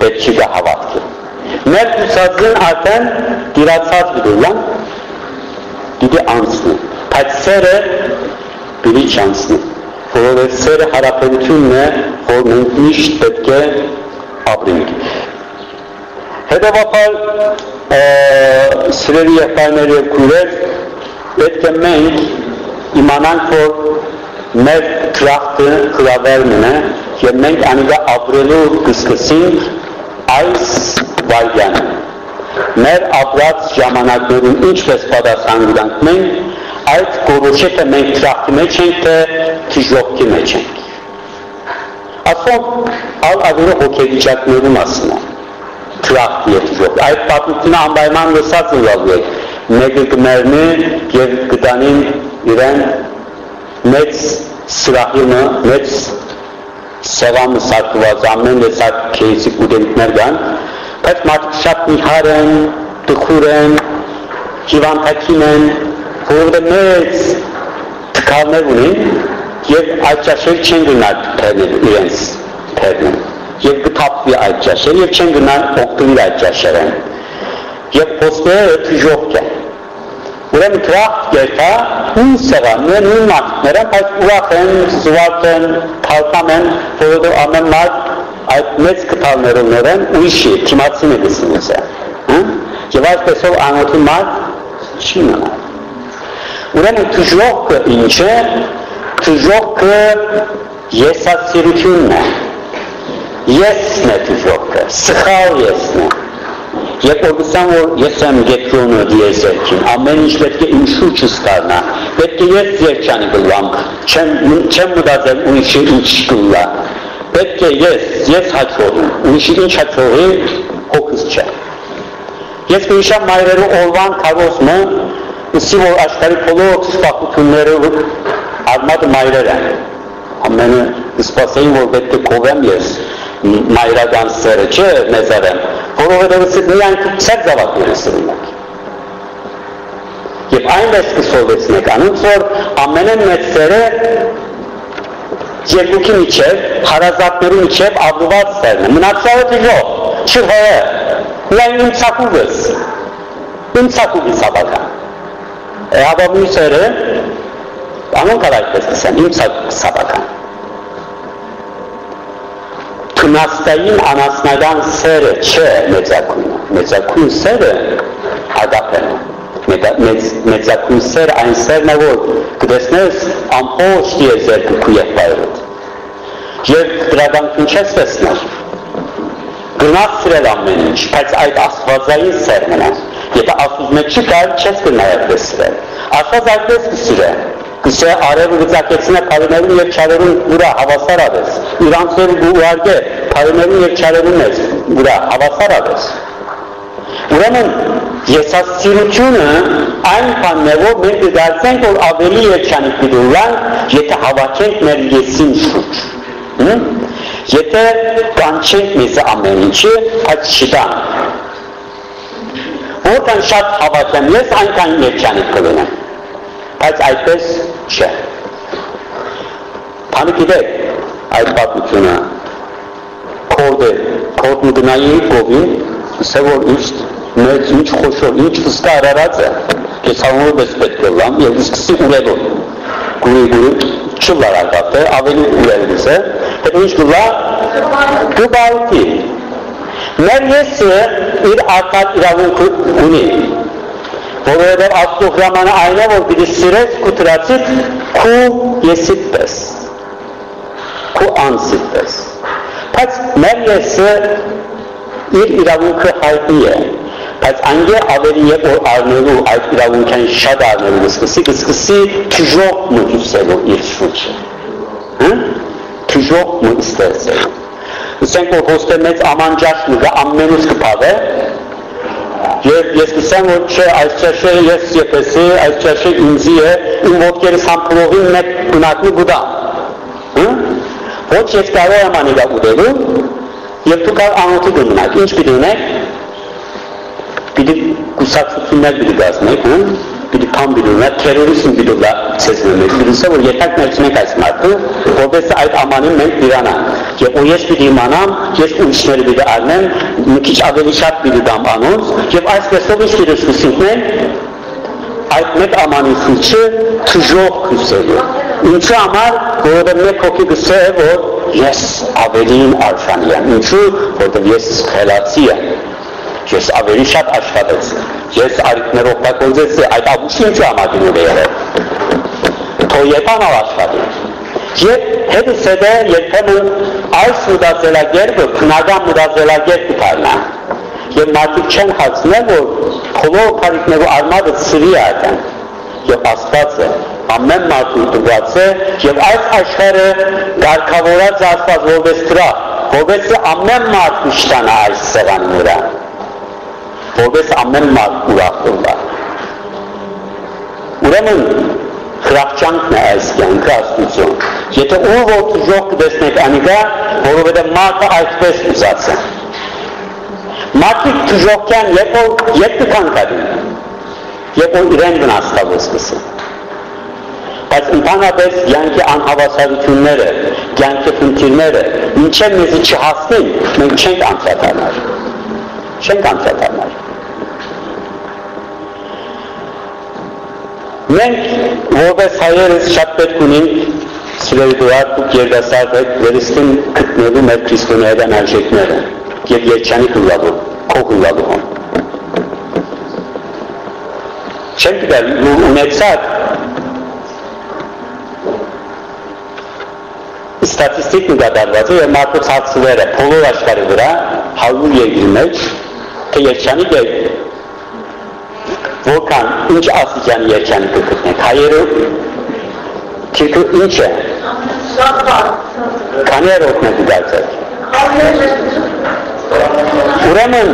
պետք չի գա հավատքի։ Մեր ուսածին արդեն դիրացած բիդուլան, պիտի անցնի, բայց սերը պիտի չանցնի, որովհետև սերը հարաբերությունն է, որ մենք միշտ պետք է ապրենք։ Հետևաբար սիրելի եղբայրներ եւ քուրեր պետք է մենք իմանանք, որ մեր թրախտը հրավերն է եւ մենք անիգա ապրելու կսկսենք այս վայրյանը մեր ապրած ժամանակներում ինչպես պատասխան գրանք մենք այդ գորոշեքը մենք թրախտի մեջ ենք թե թիժողքի մեջ ենք ասում ալ ավելի հոգեվիճակներում մասն է թրախտ եւ թիժող այդ պատմությունը անպայման լսած ուրալու եք մեկը կմերնի եւ կտանին իրեն մեծ սրահինը, մեծ սեղանը սարկված ամեն լեսակ քեյսի կուդենքներ կան, բայց մարդիկ շատ նիհար են, տխուր են, հիվանդակին են, որովհետև մեծ թկալներ ունին եւ այդ ճաշել չեն գնալ թերնել իրենց թերնել եւ կթափվի այդ ճաշել եւ չեն գնալ օգտվել այդ ճաշերեն եւ խոսները թժողք են Ուրեմն թրախտ երկա նույն սեղանն է, նույն մարդները, բայց ուրախ են, զվարթ են, թալկամ են, որովհետև ամեն մարդ այդ մեծ կտալներով են ուրիշի, թիմացին է գսին ուսը։ Եվ այսպեսով անոթի մարդ չի մնա։ Ուրեմն թժողքը ինչ է, թժողքը եսասիրությունն է։ Եսն է թժողքը, սխալ եսն է։ Երբ որ գսան որ ես եմ գետրոնը դիեզերքին, ամեն ինչ պետք է իմ շուրջս կարնա, Պետք է ես երջանի գլամ, չեմ, չեմ մտածել ուրիշի ինչ գլա։ Պետք է ես, ես հաճողի, ուրիշի ինչ հաճողի, հոգս չէ։ Ես կհիշամ մայրերու օրվան կարոսմը, ուսի որ աշխարի բոլոր սպախությունները արմատը մայրեր են։ Ամենը սպասեին, որ պետք է կովեմ ես մայրական սերը, չէ մեզարեմ, որովհետև սիտ միայն ցած զավակները սրում եք։ Եվ այնպես կսովեցնեք, անոնց որ ամենեն մեծ սերը երկուքի միջև, հարազատների միջև ապրված սերն է։ Մնացյալը դժող, չհոը, միայն իմ ցակուգս, իմ ցակուգի սաբական։ Հավամի սերը, անոնք ալ այդպես կսեն, իմ սաբական։ Քնաստային անասնական սերը չէ մեծակույնը, մեծակույն սերը հագապեն է մեծակույն սեր այն սերն է, որ կտեսնես ամբողջ դիեզերքը քու եղբայրդ։ Եվ դրականքին չես տեսնել։ Գնաց սրել ամեն ինչ, բայց այդ աստվածային սերն է։ Եթե աստուծմե չի կար, չես կնա այդպես սրել։ Աստված այդպես կսիրե։ Կսե արևը գծակեցնե փարիներուն եւ չարերուն ուրա հավասար ադես։ Իրանցերը ուղարկե փարիներուն եւ չարերուն ես ուրա հավասար ադես։ Ուրեմն Եսասիրությունը այն բանն է, որ մենք դարձենք, որ ավելի երջանիկ դուրանք, եթե հավաքենք մեր եսին շուտ։ Եթե կանչենք մեզ ամեն ինչը, այդ չտան։ Որքան շատ հավաքեմ ես, այնքան երջանիկ կլինեմ։ Բայց այդպես չէ։ Բանը գիտեք, այդ պատմությունը կորդը, կորդն գնայի կովին, ասե որ ինչ մեծ ինչ խոշոր, ինչ վստա արարած է, ես համոպես պետք է լամ և սկսի ուրելով, գուրի գուրի չլարակատ է, ավելի ուրելիս է, հետո ինչ գլա, գբալքի, մեր եսը իր արկատ իրավունքը ունի, որովհետև աստու հրամանը այն է, որ պիտի սիրես քու տրացիտ քու եսիտ պես, քու անսիտ պես, բայց մեր եսը իր իրավունքը հայտնի է, բայց անգե ավելի է որ առնելու այդ իրավունքան շատ առնելու կսկսի, կսկսի թժող մտուսելու իր շուրջը։? Թժող մտստեղծելու։ Ասենք որ հոստե մեծ ամանջաշ նգա ամենուց կփավե, Եվ ես կսեմ, որ չէ, այս ճաշը ես եպես է, այս ճաշը ինձի է, իմ ոտքերս համպլողին մեկ գունակնի գուդա։ Ոչ ես կարող եմ անիգա ուդելու, և դու կար անոթի գնունակ, ինչ պիտի ունեք, պիտի կուսակցություններ պիտի գազմեք, հա? Պիտի փան պիտի ունենա, թերորիզմ պիտի լա ցեզնենք, պիտի ասա, որ երբեք ներցնենք այս մարդը, որպես այդ ամանին մենք դիրանանք։ Եվ ու ես պիտի իմանամ, ես ուրիշները պիտի առնեմ, մի քիչ ավելի շատ պիտի դամ անոնց, եւ այսպեսով ինչ պիտի սկսենք մենք այդ մեկ ամանի խիչը թժող քուսելու։ Ինչու համար, որովհետև մեկ հոգի գսե է, որ ես ավելին արժանի եմ։ Ինչու, որովհետև ես խելացի եմ ես ավելի շատ աշխատեցի, ես արիքներ օգտագործեցի, այդ աբուշի ինչու համագինում է եղել։ Թո եկան ալ աշխատի։ Եվ հետս հետը երբեմն այս մտածելակերպը քնական մտածելակերպ կդառնա։ Եվ մարդիկ չեն հացնել, որ բոլոր քարիքներու արմատը ծրի է այդան։ Եվ Աստված է, ամեն մարդու տված է, եւ այս աշխարհը ղարքավորած Աստված որպես դրա, որպես ամեն մարդ միշտանա այս սեղանի վրա որպես ամեն մարդ ուրախորվա։ Ուրեմն խրախճանքն է այս կյանքը աստություն։ Եթե ով որ թժող կտեսնեք անիկա, որովհետև մարդը այսպես ուզած է։ Մարդիկ թժողքյան երբ որ երբ կքանքարին, երբ որ իրեն վնասվող սկսեն։ Բայց ընդհանրապես կյանքի անհավասարությունները, կյանքի խնդիրները, ինչև մեզի չհասնին, մենք չենք անդրադառնալ։ Չենք անդրադառնալ։ Մենք որպես հայերս շատ պետք ունենք սիրելի դուար ու երդասար հետ վերստին գտնելու մեր քրիստոնեական արժեքները եւ երջանիկ հույլավոր, քո հույլավոր։ Չենք գալ ունեցած ստատիստիկ նկատառված է եւ մարդու ցածվերը բոլոր աշխարհի վրա 100 երկրի մեջ թե երջանիկ է որքան ինչ աստիճան երջանիկ կգտնեք հայերը թիրքը ինչ է Շատ բան։ քանի երրորդն է դարձել Ուրեմն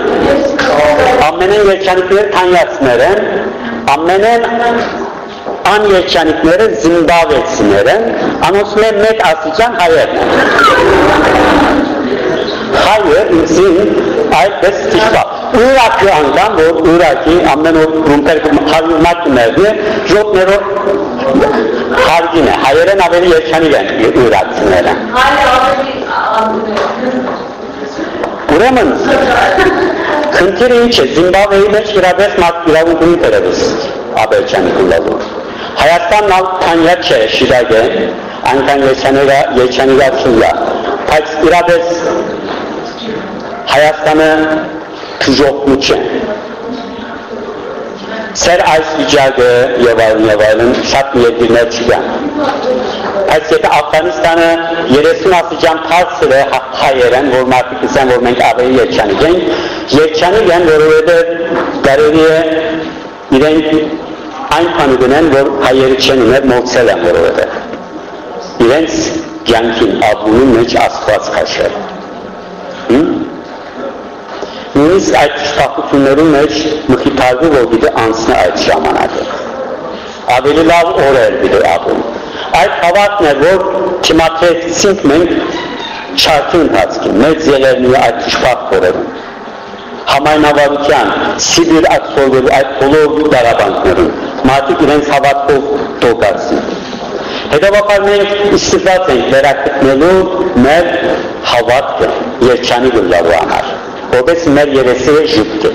ամենեն երջանիկները թանյացներ են, ամենեն աներջանիկները զիմբավեցիներ են, անոսում է մեկ աստիճան հայերն են։ Հայը ինձին այդպես ճիշտա։ Ուրակը անգամ, որ ուրակի ամեն օր ռումպեր հարյուրմատներն է, ժոտներով հարգին է, հայերեն ավելի երջանիկ են ուրակցիները։ Հայը ավելի անդուներ։ Ուրեմն խնդիրը ինչ է, Զիմբաբվեի մեջ գրաբես մարդ իրավունք ունի դերևս Աբերչյանի գուլավը։ Հայաստանն ալ քանյա չէ, շիրագ է, այնքան երջանիգա երջանիգացում է, բայց իրաբես Հայաստանը թուժողնու չէ։ Սեր այս վիճակը եւ այլն եւ այլն շատ երկիրներ չկան։ Այս եթե Աֆղանիստանը 30 աստիճան բարձր է հա- հայերեն, որ մարդիկ ասեն, որ մենք ավելի երջանիկ ենք, երջանիկ են, որովհետև կարելի է իրենք այնքան գնեն, որ հայերը չեն ուներ մոծել են, որովհետև իրենց կյանքին ապրումի մեջ աստված քաշել։ Հմ? Նույնիսկ այդ շտապությունների մեջ մխիթարվի, որ գիտե անցնի այդ ժամանակը։ Ավելի լավ օրեր գիտե ապրում։ Այդ հավատն է, որ չմաթեցինք մենք չարքի ընթացքին, մեծ եղերնի այդ շպախ օրերում։ Համայնավարության, Սիբիր ակսոլվելու այդ բոլոր դարաբանքներում, մարդիկ իրենց հավատքով տոկացին։ Հետևաբար մենք ստիպված ենք վերակտնելու մեր հավատքը երջանի գլավու համար, որպես մեր երեսերը ժուտք է։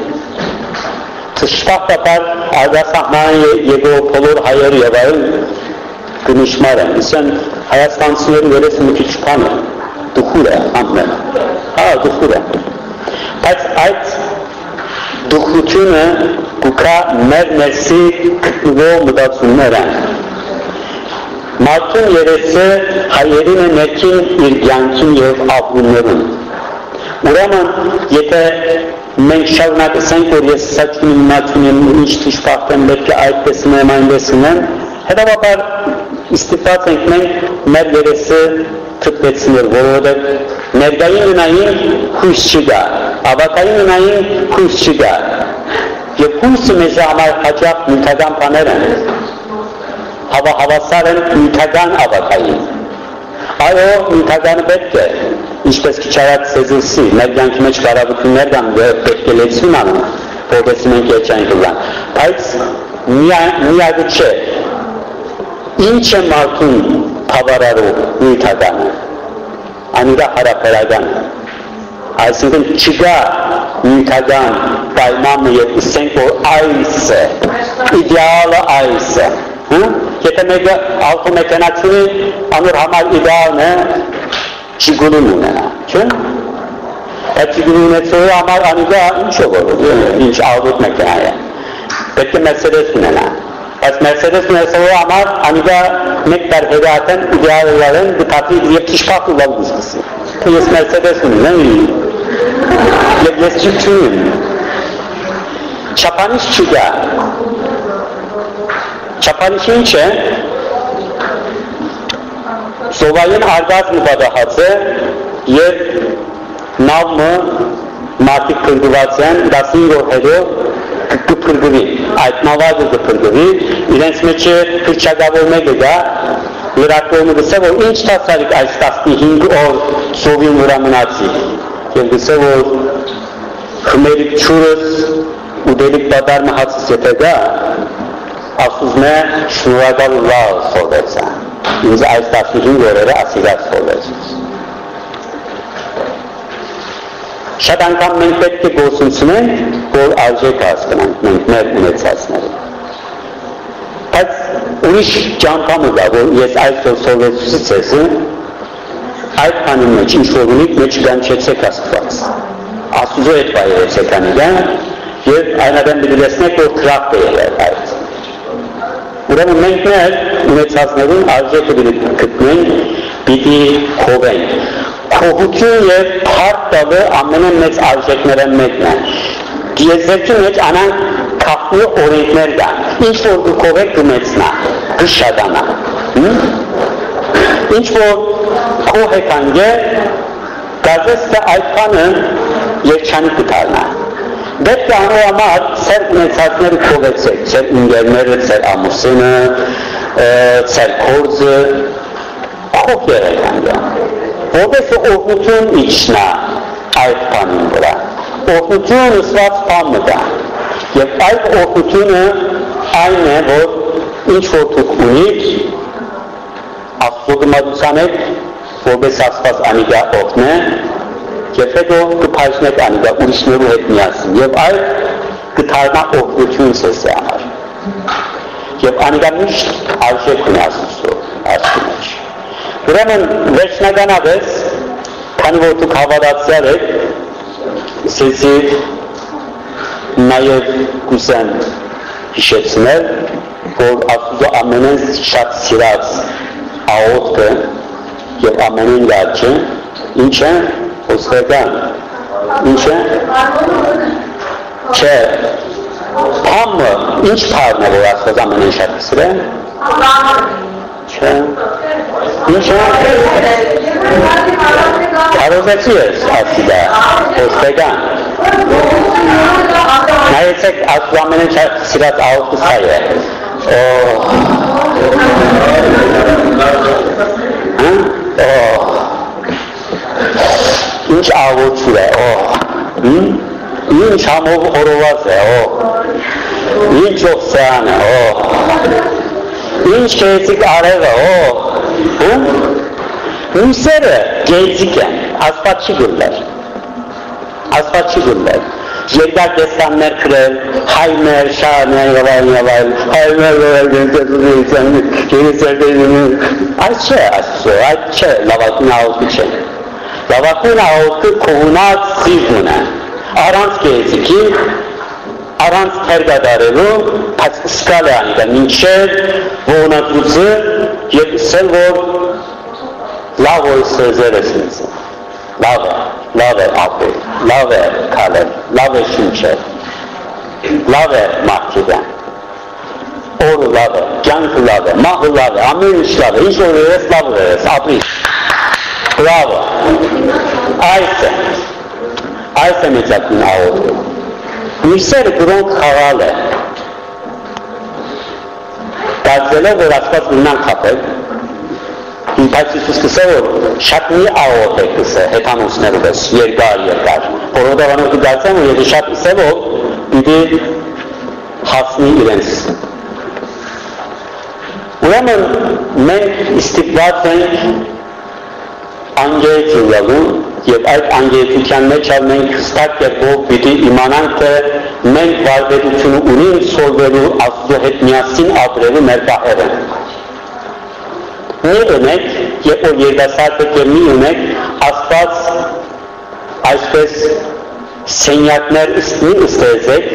Շտապտապար արգասահման եկող բոլոր հայեր եւ այլ գնիշմար են, իսեն հայաստանցիների երեսը մի քիչ քան է, դուխուր է ամեն։ Հա, դուխուր է։ Բայց այդ դուխությունը կուքա մեր ներսի գտնվող մտածումներ են։ Մարդուն երեսը հայերին է ներքին իր կյանքին եւ ապրումներում։ Ուրեմն, եթե մենք շարունակենք, որ ես սա չունեմ, նա չունեմ, ինչ ճիշտապատեմ, պետք է այդպես ունեմ, այնպես ունեմ, հետաբար ստիպված ենք մենք մեր երեսը թպեցնել, որովհետև ներկային ունային հույս չկա, ավակային ունային հույս չկա։ Եվ հույսը մեզ համար հաճախ նյութական բաներ են, հավա հավասար են նյութական ավակային։ Այո, նյութականը պետք է, ինչպես քիչարած սեզուսի, մեր կյանքի մեջ կարողություններ կան, որ պետք է լեցուն անում, որպես մենք երջանք լան։ Բայց միակը չէ, ինչ է մարդուն բավարարում նյութականը, անիրա հարաբերականը։ Այսինքն չկա նյութական պայմանը եւ ասենք որ այս է, իդեալը այս է։ Հա? Եթե մեկը ավտոմեքանացի անոր համար իդեալն է չիգունուն ունենա, չէ՞։ Այդ չիգունուն ունեցողի համար անիգա ինչ է որ ինչ ավտոտ մեքենա է։ Պետք է Mercedes ունենա։ Բայց Mercedes ունեցողի համար անիգա մեկ տար հետատեն իդեալն դեպի եւ ճիշտ ու լավ դիսկսի։ Ես Mercedes ունեմ, եւ ես չունեմ։ Չափանիշ չկա։ Չափանիշը ինչ է։ Սովային արգած նպատահած է եւ նավը մարդիկ կնդված են 15 օրերով կփրկվի այդ նավագը կփրկվի իրենց մեջ քրչագավոր մեկը դա լրակողը գսե որ ինչ տասարիկ այս 15 օր սովի վրա մնացի եւ գսե որ խմերիկ ճուրս ուդելիկ պատարմը հացս եթե գա ասում է շնորհակալ լավ սովեցա ինձ այս 15 օրերը ասիրած սովեցից Շատ անգամ մենք պետք է գործունցնենք, որ արժեք հասկանանք մենք մեր ունեցածները։ Բայց ուրիշ ճամփամը դա, որ ես այսօր սովետուսից ես, այդ բանի մեջ ինչ որ ունիք մեջ գանչեցեք Աստված։ Աստուծո հետ բայեցեք անիգան եւ այնադեմ դիլեսնեք որ քրախտ է եղել այդ։ Ուրեմն մենք մեր ունեցածներին արժեքը գտնենք, պիտի խովենք քողություն եւ փառք տալը ամենամեծ արժեքները մեկն է։ Դիեզերքի մեջ անան քախնի օրենքներ կան։ Ինչ որ դու կողեք կմեցնա, կշատանա։ Ինչ որ քո հետանգե գազեստը այդ բանը երջանի կդառնա։ Պետք է անորամար ծեր ունեցածները կողեցեք, ծեր ինգերները, ծեր ամուսինը, ծեր կորձը, քող երեքանգը։ Որպես օգնություն իջնա այդ բանին վրա։ Օգնություն ուսված բանը դա։ Եվ այդ օգնությունը այն է, որ ինչ որ դուք ունիք, աստուգմատության հետ, որպես աստված անիգա օգնե, եւ հետո կփայլնեք անիգա ուրիշներու հետ միասին եւ այդ կդառնա օգնություն սեսի համար եւ անիգա միշտ արժեք ունի աստծո ուրեմն վերջնականապես քանի որ դուք հավատացյալ եք սեսի նաեւ կուսեն հիշեցնել որ աստծո ամենից շատ սիրած աղոթքը եւ ամենին լաճը ինչ է Ոսկական։ Ինչ է։ Չէ։ Փամը, ինչ փարն է, որ Աստված ամենին շատ սրե։ Չէ։ Ինչ է։ Կարողացի ես ասի դա։ Ոսկական։ Նայեցեք Աստված ամենին շատ սիրած աղոթքը սա է։ Օ։ Օ ինչ աղոչուր է, օ, ինչ համով հորոված է, օ, ինչ ողսան է, օ, ինչ կեցիկ արևը, օ, ուսերը գեցիկ են, ասպատ չի գուլներ, ասպատ չի գուլներ, երկար դեսկաններ կրել, հայներ, շարներ, եւ այլ եւ այլ, հայներ եւ այլ գեցեցին, այս չէ, աստծո, այդ չէ, լավակին աղոթի չէ։ Լավակուն աղոթքը կողունած սիրտն է, առանց կեցիքի, առանց թերգադարելու, բայց սկալ է անիգա, մինչև ողնատուցը և սել, որ լավ որ սեզեր ես ինձ, լավ է, լավ է ապել, լավ է կալել, լավ է շունչել, լավ է մարդիվեն, օրը լավ է, կյանքը լավ է, մահը լավ է, ամեն ինչ լավ է, ինչ որ ես լավ է ես, ապրի, լավ է, այս է, այս է մեծակին աղորդը, միսերը գրոնք խաղալ է, դարձելով, որ ասված ուննան խապել, Բայց Իսուս կսե որ շատ մի աղոտ է կսե հետանուսները դες երկար երկար որովհետև անոնք դարձան որ եթե շատ կսե որ պիտի հասնի իրենց ուրեմն մենք ստիպված ենք անգերություն լավուն եւ այդ անգերության մեջ ալ մենք հստակ կերպով պիտի իմանանք թե մենք վարպետությունը ունենք սորվելու աստծո հետ միասին ապրելու մեր պահերը մի ունեք, երբ որ երգասարդը կերմի ունեք, աստված այսպես սենյակներ ըստի ըստեզեք,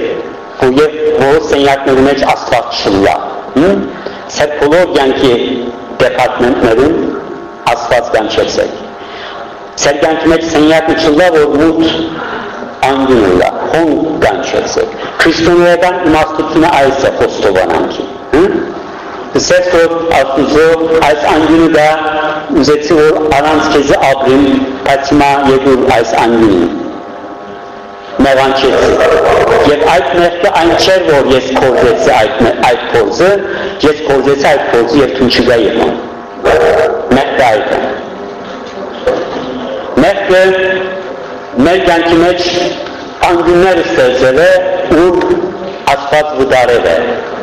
որ և որ սենյակների մեջ աստված չլա։ Սետ բոլոր յանքի դեպատմենտներում աստված կանչեցեք։ Սեր յանքի մեջ չլա, որ մութ անգին լա, հոն կանչեցեք։ Քրիստոնեական իմաստությունը այս է խոստովանանքի։ Ասես որ աստուծո այս անգինը դա ուզեցի որ առանց քեզի ապրիմ, բայց հիմա եկուր այս անգինը մեղանչեցի։ Եվ այդ մեղքը այն չէր, որ ես կորզեցի այդ, այդ կորզը, ես կորզեցի այդ կորզը և թուն չգա եղան։ Մեղքը այդ է։ Մեղքը մեր կյանքի մեջ անգինները ստեղծել է, ուր աստված վդարել է,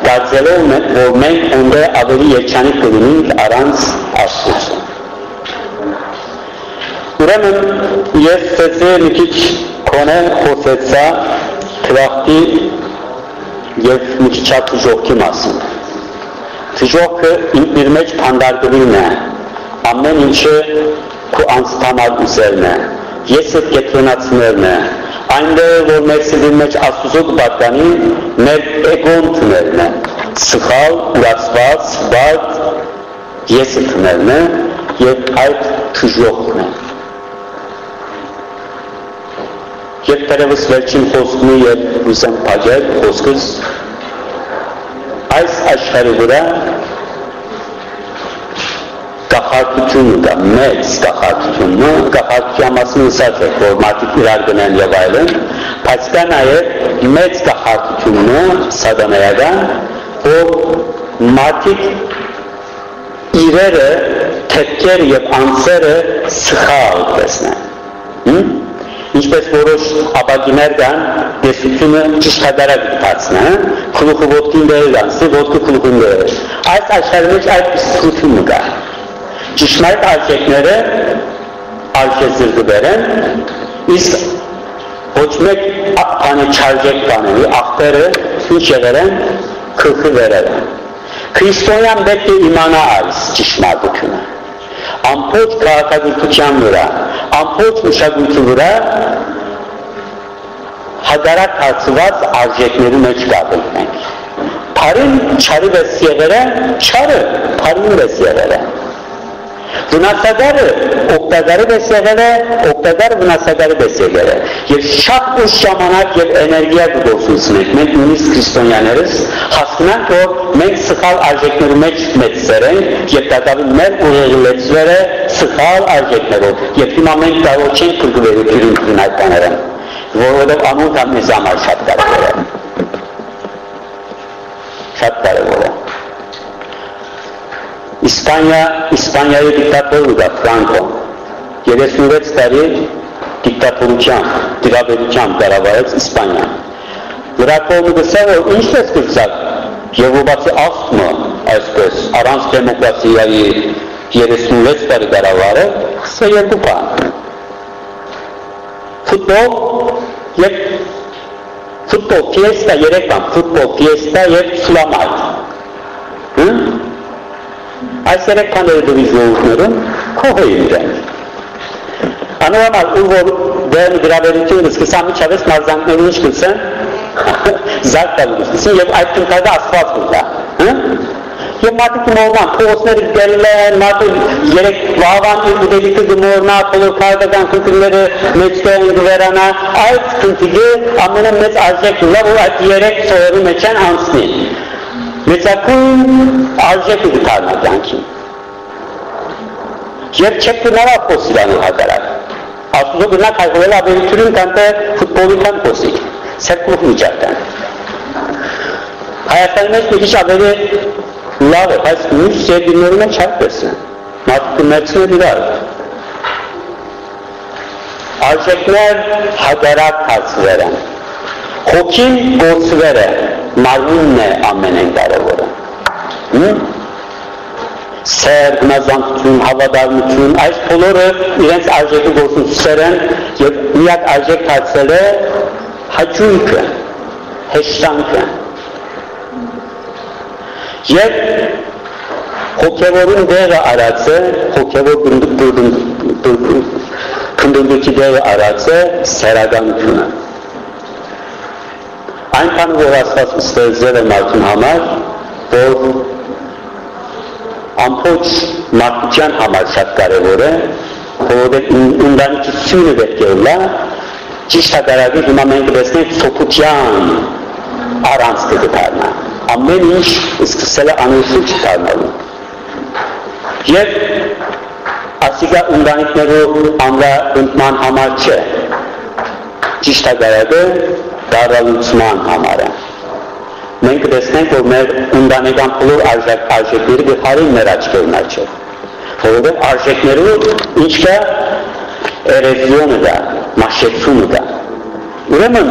դարձելով, որ մենք ունդե ավելի երջանիկ կլինենք առանց աստուծը։ Ուրեմն ես ծեցի մի քիչ կոնե խոսեցա թվախտի և մի քիչ չափ թժողքի մասին։ Թժողքը իր մեջ փանդարգվին է, ամեն ինչը քո անստանալ ուսերն է, եսը կետրոնացնելն է, այնտեղ որ մեր սիրի մեջ աստուծո կպատկանի մեր էգոն թներն է, սխալ, ուրացված, բաց եսը թներն է և այդ թժողն է։ Եվ տերևս վերջին խոսքնի և ուսեմ պաջել խոսքս այս աշխարհի վրա կախարդություն կա, մեծ կախարդություն, նո կախարդության մասին ասած է, որ մարդիկ իրար գնան եւ այլն, բայց կա նաեւ մեծ կախարդությունը սատանայական, որ մարդիկ իրերը, թեքեր եւ անձերը սխալ տեսնեն։ Ինչպես որոշ ապագիներ կան, դեսությունը ճշտատարակ դարձնա, քլուխը ոտքին դեր գանցի, ոտքը քլուխին դեր։ Այս աշխարհի մեջ այդ սխալությունը կա ճշմարիտ արժեքները արժեզրկվել են, իսկ ոչ մեկ բանը չարժեք բաների աղբերը ինչ եղել են քրխի վերել են։ Քրիստոնյան պետք է իմանա այս ճշմարտությունը։ Ամբողջ քաղաքագիտության վրա, ամբողջ մշակույթի վրա հագարակ հարցված արժեքների մեջ կապենք մենք։ Փարին չարի վես եղել է, չարը փարին վես եղել է։ Վնասագարը օգտագարը պես եղել է, օգտագարը վնասագարը պես եղել է։ Եվ շատ ուշ ժամանակ եւ էներգիա կգործունենք։ Մենք նույնիսկ քրիստոնյաներս հասկանանք, որ մենք սխալ արժեքների մեջ մեծեր ենք եւ դատավի մեր ուղեղիլեցվերը սխալ արժեքներով։ Եվ հիմա մենք կարող չենք փրկվելու այդ բաները, որովհետեւ անունը մեզ համար շատ կարևոր է։ Շատ կարևոր է։ Իսպանիա, Իսպանիայի դիկտատորը դա Ֆրանկո 36 տարի դիկտատորության, դիրաբերության կառավարեց Իսպանիան։ Նրա կողմը գսա որ ինչ է սկսած Եվրոպացի ասմը, այսպես առանց դեմոկրատիայի 36 տարի կառավարը, սա երկու բան։ Ֆուտբոլ եւ ֆուտբոլ ֆիեստա երեք բան, ֆուտբոլ ֆիեստա եւ սուլամայ։ Հմ Այս երեք բաները դուրի ժողովուրդներում քողը իրեն։ Անորոմալ ու որ դեն գրավերությունը սկսա միջավես մարզանքներն ինչ կլսեն, զարկ տալու սկսին և այդ կնքագը ասված կլա։ Եվ մարդիկ մորնան, փողոցները գերել են, մարդիկ երեք վաղվան իր ուտելիքը գմորնա, բոլոր քաղաքական քնքրները մեջտեղ գվերանա, այդ քնքիգը ամենամեծ արժեք ուլա, որ այդ երեք սորերի մեջ են անցնի մեծակույն արժեք է գտարնա կյանքին։ Եվ չեք գնալա խոսի դանու հակարակ։ Աստուծո գնակ հայգովել ավերությունին կանտե ֆուտբոլի կան խոսի, սերկուղ միջակտան։ Հայաստանի մեջ մի քիչ ավելի լավ է, բայց մյուս երկրների մեջ այդպես է։ Մարդը մեծն իրար։ Արժեքներ հակարակ հացվեր են։ Հոգին գործվեր է, մարմինն է ամենեն կարևորը։ Սեր, գնազանդություն, հավատարմություն, այս բոլորը իրենց արժեքի գործունեություններ են եւ միակ արժեք դարձել է հաճույքը, հեշտանքը։ Եվ հոգևորին դերը արած է, հոգևոր քնդնդուքի դերը արած է սերականությունը այնքան որ Աստված ստեղծել է մարդուն համար, որ ամբողջ մարդկության համար շատ կարևոր է, որովհետև ընտանիքությունը պետք է ուլա, ճիշտ հակարակի հիմա մենք տեսնենք սոփության առանց կդառնա։ Ամեն ինչ սկսել է անուսուչ դառնալու։ Եվ ասիկա ընտանիքներով ամրապնդման համար չէ։ Ճիշտ հակարակը դարալուցման համար է։ Մենք տեսնենք, որ մեր ընտանեկան բոլոր արժեք արժեքները գխարին մեր աչքերն աչքեր։ Որովհետև արժեքներով ինչ կա էրեզիոնը դա, մաշեցումը դա։ Ուրեմն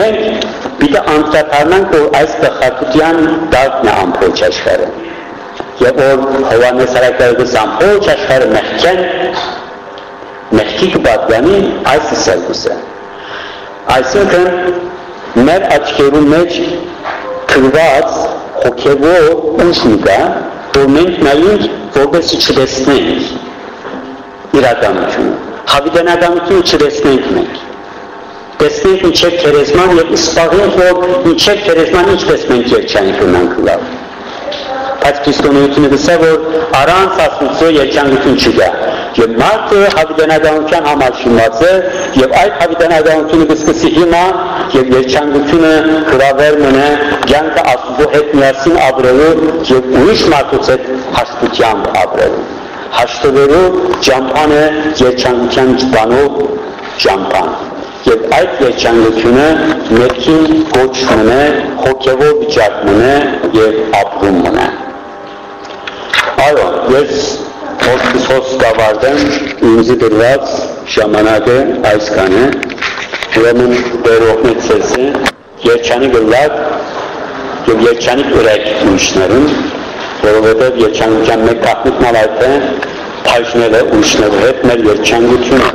մենք պիտի անդրադառնանք, որ այս գխատության դարձն է ամբողջ աշխարհը։ Եվ որ Հովանես Արաքյալը ամբողջ աշխարհը մեղքեն, մեղքի կպատկանի այս սերկուսը։ Այսինքն մեր աչքերու մեջ թրված հոգևոր ուժն կա, որ մենք նայենք որպես չտեսնենք իրականությունը, հավիտենականությունը չտեսնենք մենք։ Տեսնենք ինչև քերեսման եւ սպաղենք, որ ինչև քերեսման ինչպես մենք երջանիկ ունենք լավ։ բայց քրիստոնեությունը գսե որ առանց աստծո երջանկություն չկա եւ մարդը հավիտենականության համար շինված է եւ այդ հավիտենականությունը կսկսի հիմա եւ երջանկությունը հրավեր մնա ցանկը աստծո հետ միասին ապրելու եւ ուրիշ մարդուց հետ հաշտությամբ ապրելու հաշտվելու ճամփան է երջանկության բանով ճամփան եւ այդ երջանկությունը ներքին կոչվում է հոգեվոր վիճակում է եւ ապրում է այո ես խոսքս կավարտեմ ինձ դրված ժամանակը այսքան է ուրեմն դերողնի ցեսը երջանի գլակ եւ երջանի ուրեք ուրիշներուն որովհետեւ երջանկության մեկ կախնիկն այդ է փայշները ուրիշների հետ մեր երջանկությունը